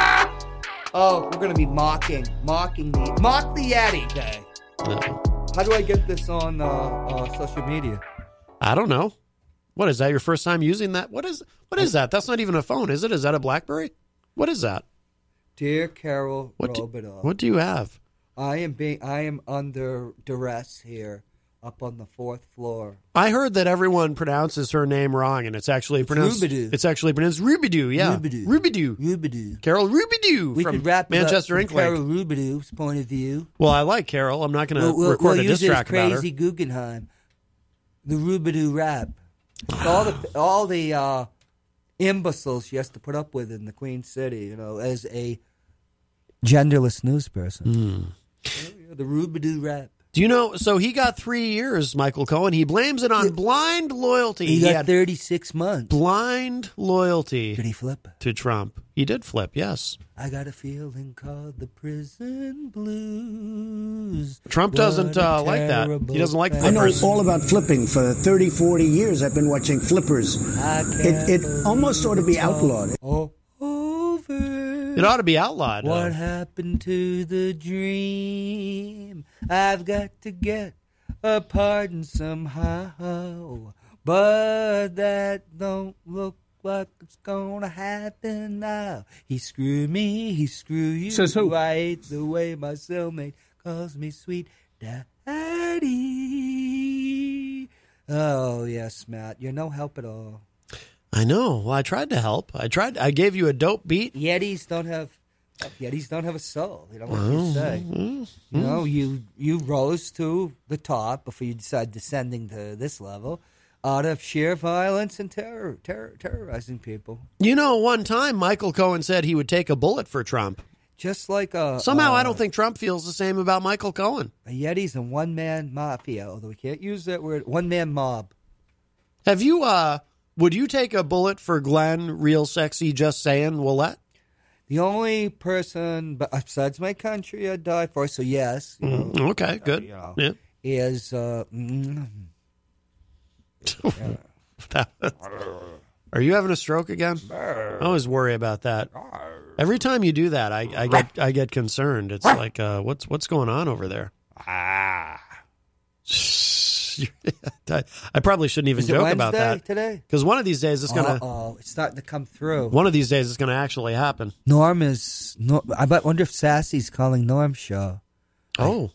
Oh, we're gonna be mocking, mocking the mock the Yeti. No. How do I get this on uh, uh, social media? I don't know. What is that? Your first time using that? What is what is that? That's not even a phone, is it? Is that a BlackBerry? What is that? Dear Carol What do, Robidoux, what do you have? I am being I am under duress here up on the fourth floor. I heard that everyone pronounces her name wrong, and it's actually pronounced. Rubidoo. It's actually pronounced Rubidoo. Yeah, Rubidoo. Rubidoo. Rubidoo. Carol Rubidoo We from wrap Manchester from Carol Rubidoo's point of view. Well, I like Carol. I'm not going to We'll, we'll, record we'll a diss track about her. crazy Guggenheim. The Rubidoo rap. all the all the uh, imbeciles she has to put up with in the Queen City, you know, as a genderless news person. Hmm. The Rubidoo rap. Do you know? So he got three years, Michael Cohen. He blames it on blind loyalty. He got had 36 months. blind loyalty. Did he flip? To Trump. He did flip, yes. I got a feeling called the prison blues. Trump doesn't uh, like that. He doesn't like thing. I know flippers. all about flipping. For 30, 40 years, I've been watching flippers. I It, it almost ought to be outlawed. Oh, over. It ought to be outlawed. What happened to the dream? I've got to get a pardon somehow. But that don't look like it's gonna happen now. He screw me, he screw you. Says who? I hate the way my cellmate calls me sweet daddy. Oh yes, Matt, you're no help at all. I know. Well, I tried to help. I tried. I gave you a dope beat. Yetis don't have Yetis don't have a soul. You know what Oh, you say. mm, You know, you you rose to the top before you decide descending to this level out of sheer violence and terror, terror terrorizing people. You know, one time Michael Cohen said he would take a bullet for Trump. Just like a Somehow, I uh, don't think Trump feels the same about Michael Cohen. a Yeti's a one man mafia, although we can't use that word. One man mob. Have you? uh Would you take a bullet for Glenn? Real sexy, just saying. Willett? The only person, besides my country, I'd die for. So yes, you know, Mm, okay, good. you know, Yeah. is uh, mm, Are you having a stroke again? I always worry about that. Every time you do that, I, I get I get concerned. It's like, uh, what's what's going on over there? Ah. I, I probably shouldn't even joke about that today? because one of these days it's gonna Oh, it's starting to come through. one of these days it's gonna actually happen. Norm is. I wonder if Sassy's calling Norm show. Oh,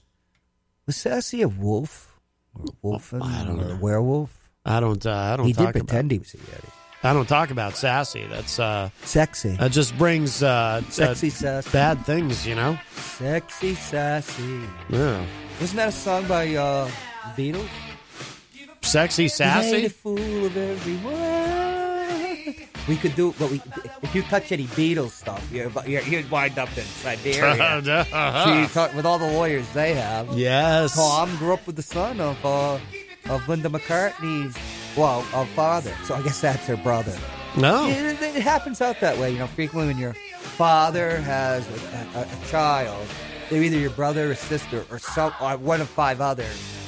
Was Sassy a wolf? Or a wolf? I don't know. A werewolf? I don't. Uh, I don't. He talk did pretend about, he was a Yeti. I don't talk about sassy. That's uh, Sexy. that just brings uh, Sexy uh, sassy. bad things. You know. Sexy Sassy. Yeah. Wasn't that a song by uh, Beatles? Sexy sassy. fool of everyone. We could do, but we, if you touch any Beatles stuff, you're, you're, you'd wind up in Siberia. See, talk, with all the lawyers they have. Yes. Tom grew up with the son of uh, of Linda McCartney's, well, of father. So I guess that's her brother. No. It, it happens out that way, you know. Frequently, when your father has a, a, a child, they're either your brother or sister or some or one of five other things. I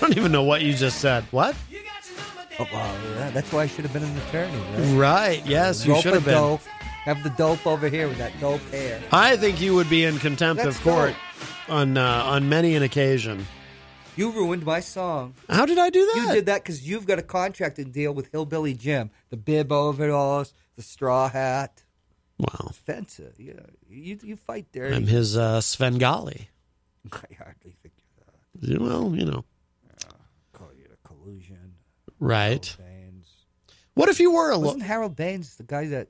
don't even know what you just said. What? Oh, well, yeah, that's why I should have been an attorney. Right? Right. Yes, you Rope should have been. Dope, have the dope over here with that dope hair. I think you would be in contempt Let's of court on uh, on many an occasion. You ruined my song. How did I do that? You did that because you've got a contracting deal with Hillbilly Jim. The bib overalls, the straw hat. Wow. Offensive. Yeah, you you fight dirty. I'm his uh, Svengali. I hardly think you're Well, you know. call you a collusion. Right. Baines. What if you were a lo- Wasn't Harold Baines the guy that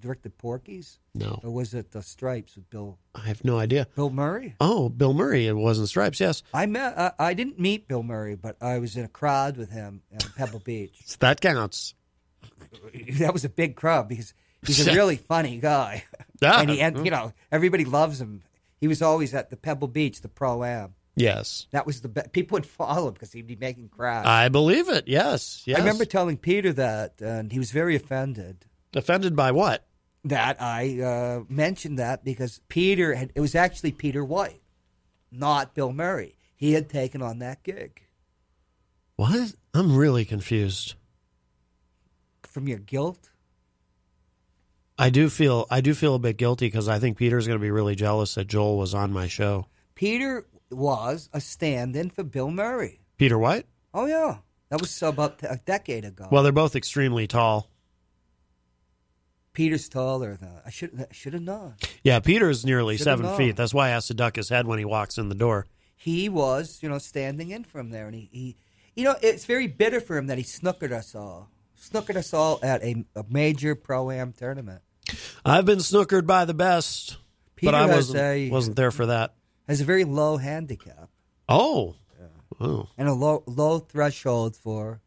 directed Porky's? No. Or was it the Stripes with Bill I have no idea. Bill Murray? Oh, Bill Murray. It wasn't Stripes. Yes. I met. I, I didn't meet Bill Murray, but I was in a crowd with him at Pebble Beach. So that counts. that was a big crowd because he's a really funny guy, Yeah. and he and you mm-hmm. know everybody loves him. He was always at the Pebble Beach, the pro am. Yes. That was the best. People would follow him because he'd be making crowds. I believe it. Yes. Yes. I remember telling Peter that, and he was very offended Offended by what? that I uh, mentioned that because Peter had. It was actually Peter White, not Bill Murray. He had taken on that gig What? I'm really confused. from your guilt. I do feel I do feel a bit guilty because I think Peter's going to be really jealous that Joel was on my show. Peter was a stand-in for Bill Murray. Peter White? Oh yeah, that was about a decade ago. Well, they're both extremely tall. Peter's taller though. I should. Should have known. Yeah, Peter's nearly Should've seven known. feet. That's why he has to duck his head when he walks in the door. he was, you know, standing in for him there, and he, he you know, it's very bitter for him that he snookered us all, snookered us all at a, a major pro am tournament. I've been snookered by the best, Peter but I wasn't, a- wasn't there for that. Has a very low handicap Oh. Oh. and a low low threshold for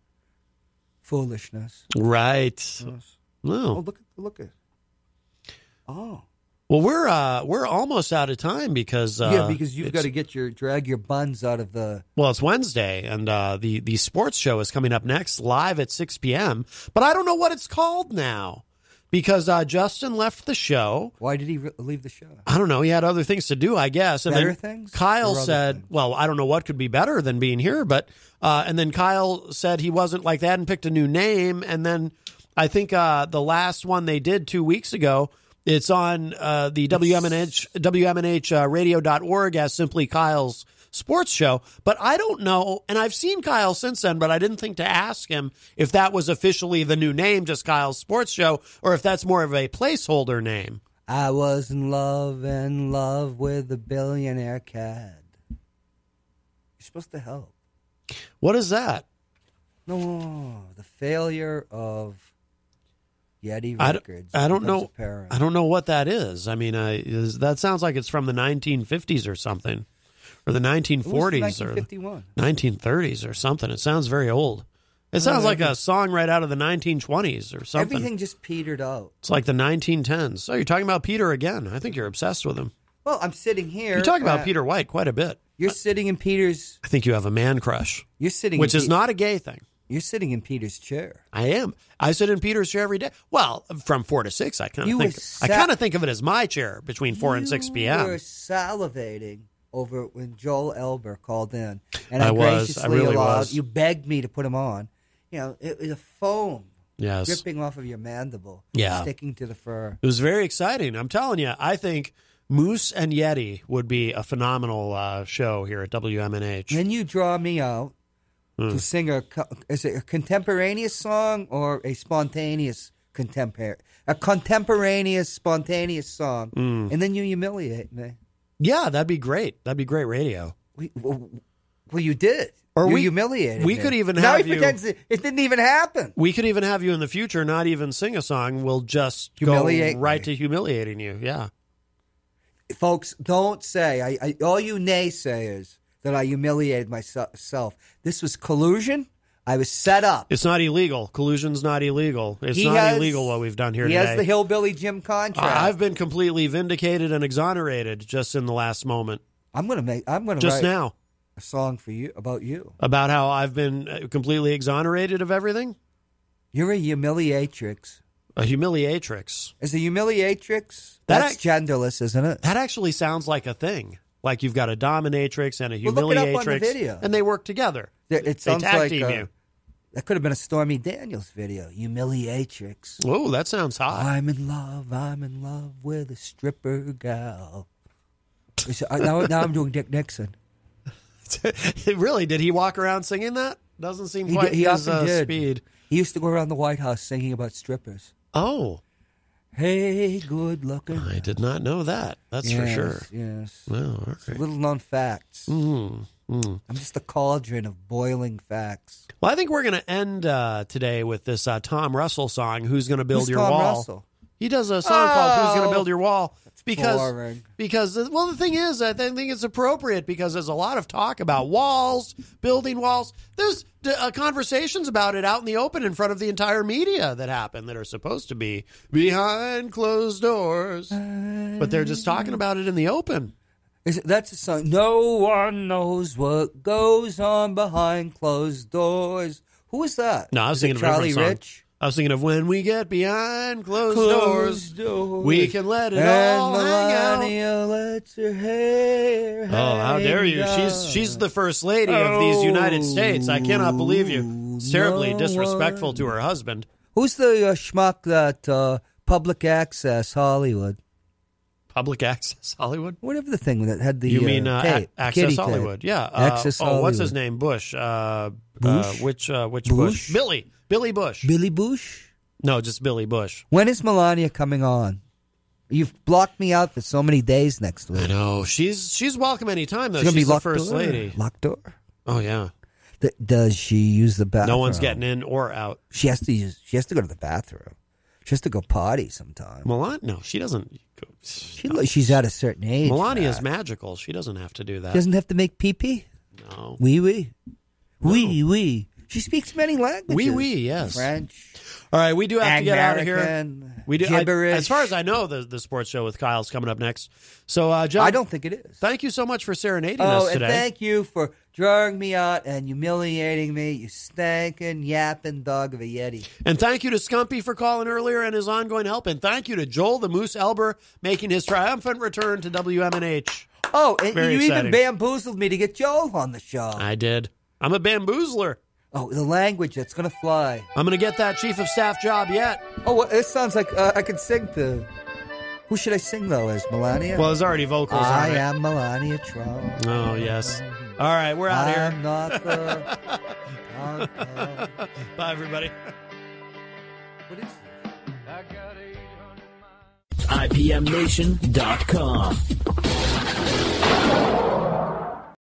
foolishness. Right. Yes. Oh. Oh, look at look at. Oh, Well, we're uh, we're almost out of time because uh, yeah, because you've got to get your drag your buns out of the. Well, it's Wednesday, and uh, the the sports show is coming up next, live at six p.m. But I don't know what it's called now because uh, Justin left the show. Why did he re- leave the show? I don't know. He had other things to do, I guess. And Better then things? Kyle said, "Well, I don't know what could be better than being here." But uh, and then Kyle said he wasn't like they hadn't picked a new name. And then I think uh, the last one they did two weeks ago, it's on uh, the WMNH WMNH uh, radio.org as simply Kyle's sports show. But I don't know, and I've seen Kyle since then, but I didn't think to ask him if that was officially the new name, just Kyle's sports show, or if that's more of a placeholder name. I was in love in love with a billionaire cad. You're supposed to help. What is that? No, the failure of Yeti I don't, Records. I don't know. apparent. I don't know what that is. I mean, I, is, that sounds like it's from the 1950s or something, or the 1940s or 1930s or something. It sounds very old. It sounds like a song right out of the 1920s or something. Everything just petered out. It's like the 1910s. Oh, you're talking about Peter again. I think you're obsessed with him. Well, I'm sitting here. You talk about uh, Peter White quite a bit. You're sitting in Peter's. I think you have a man crush, You're sitting, which is Pe- not a gay thing. You're sitting in Peter's chair. I am. I sit in Peter's chair every day. Well, from four to six, I kind of think. I kind of think of it as my chair between four and six p.m. You p.m. were salivating over when Joel Elber called in, and I, I was. I graciously really allowed. was. You begged me to put him on. You know, it was a foam Yes. dripping off of your mandible, Yeah. sticking to the fur. It was very exciting. I'm telling you, I think Moose and Yeti would be a phenomenal uh, show here at WMNH. Then you draw me out Hmm. to sing a is it a contemporaneous song or a spontaneous contemporary a contemporaneous spontaneous song, Mm. and then you humiliate me. Yeah, that'd be great. That'd be great radio. We, well, well, you did. Or you we- humiliated. we me. could even now have he you- pretends it, it didn't even happen. We could even have you in the future not even sing a song. We'll just Humiliate go right me. to humiliating you. Yeah. Folks, don't say I, I all you naysayers that I humiliated myself. This was collusion. I was set up. It's not illegal. Collusion's not illegal. It's He not has- illegal what we've done here he today. has the hillbilly Jim contract. I've been completely vindicated and exonerated just in the last moment. I'm gonna make. I'm gonna Just write now. a song for you about you. About how I've been uh, completely exonerated of everything? You're a humiliatrix. A humiliatrix. Is a humiliatrix? That That's genderless, isn't it? That actually sounds like a thing. Like you've got a dominatrix and a Well, up on the humiliatrix, video. and they work together. It, it They sounds tag like team uh, you. That could have been a Stormy Daniels video. Humiliatrix. Whoa, that sounds hot. I'm in love. I'm in love with a stripper gal. I- now, now I'm doing Dick Nixon. really? Did he walk around singing that? Doesn't seem He, quite did- he his uh, did. speed. He used to go around the White House singing about strippers. Oh, Hey, good looking. I did not know that. That's for sure. Yes. Well, all right. Little known facts. Mm, mm. I'm just a cauldron of boiling facts. Well, I think we're going to end uh, today with this uh, Tom Russell song, "Who's Going to Build Who's Your Tom Wall." Russell? He does a song called "Who's Going Oh, to Build Your Wall" because boring. because well, the thing is, I think it's appropriate because there's a lot of talk about walls, building walls. There's uh, conversations about it out in the open in front of the entire media that happen that are supposed to be behind closed doors, but they're just talking about it in the open. Is it, that's a song. No one knows what goes on behind closed doors. Who is that? No, I was Is thinking of Charlie. Rich. I was thinking of when we get behind closed, Closed doors, doors. we can let it all hang out. Melania lets her hair. Oh, how dare you! hang She's she's the first lady of these United States. I cannot believe you. It's terribly no disrespectful one- to her husband. Who's the uh, schmuck that uh, public access Hollywood? Public Access Hollywood. Whatever the thing that had the you mean uh, uh, tape, Access tape. Hollywood? Yeah. Uh, Access oh, Hollywood. what's his name? Bush. Uh, Bush? Uh, which uh, which Bush? Bush? Billy. Billy Bush. Billy Bush. No, just Billy Bush. When is Melania coming on? You've blocked me out for so many days next week. I know she's she's welcome anytime though. She's She's, be the first door. lady. Locked door. Oh yeah. Does she use the bathroom? No one's getting in or out. She has to use. She has to go to the bathroom. She has to go potty sometime. Melania, no, she doesn't. She, she's at a certain age. Melania is Matt. magical. She doesn't have to do that. She doesn't have to make pee pee. No. Wee wee. Wee wee. She speaks many languages. Wee wee, yes. French. All right, we do have to get out of here. We do. I- as far as I know, the the sports show with Kyle's coming up next. So, uh, Jon, I don't think it is. Thank you so much for serenading Oh, us and today. thank you for drawing me out and humiliating me, you stankin' yapping dog of a Yeti. And thank you to Skumpi for calling earlier and his ongoing help. And thank you to Joel the Moose Elber making his triumphant return to WMNH. Oh, and Very you exciting. even bamboozled me to get Joel on the show. I did. I'm a bamboozler. Oh, the language that's gonna fly. I'm going to get that chief of staff job yet. Oh, well, it sounds like uh, I could sing to. Who should I sing though? As Melania? Well, it's already vocals I on am Melania Trump. Oh, yes. All right, we're out I'm here. not the. Bye, everybody. What is IPMNation.com.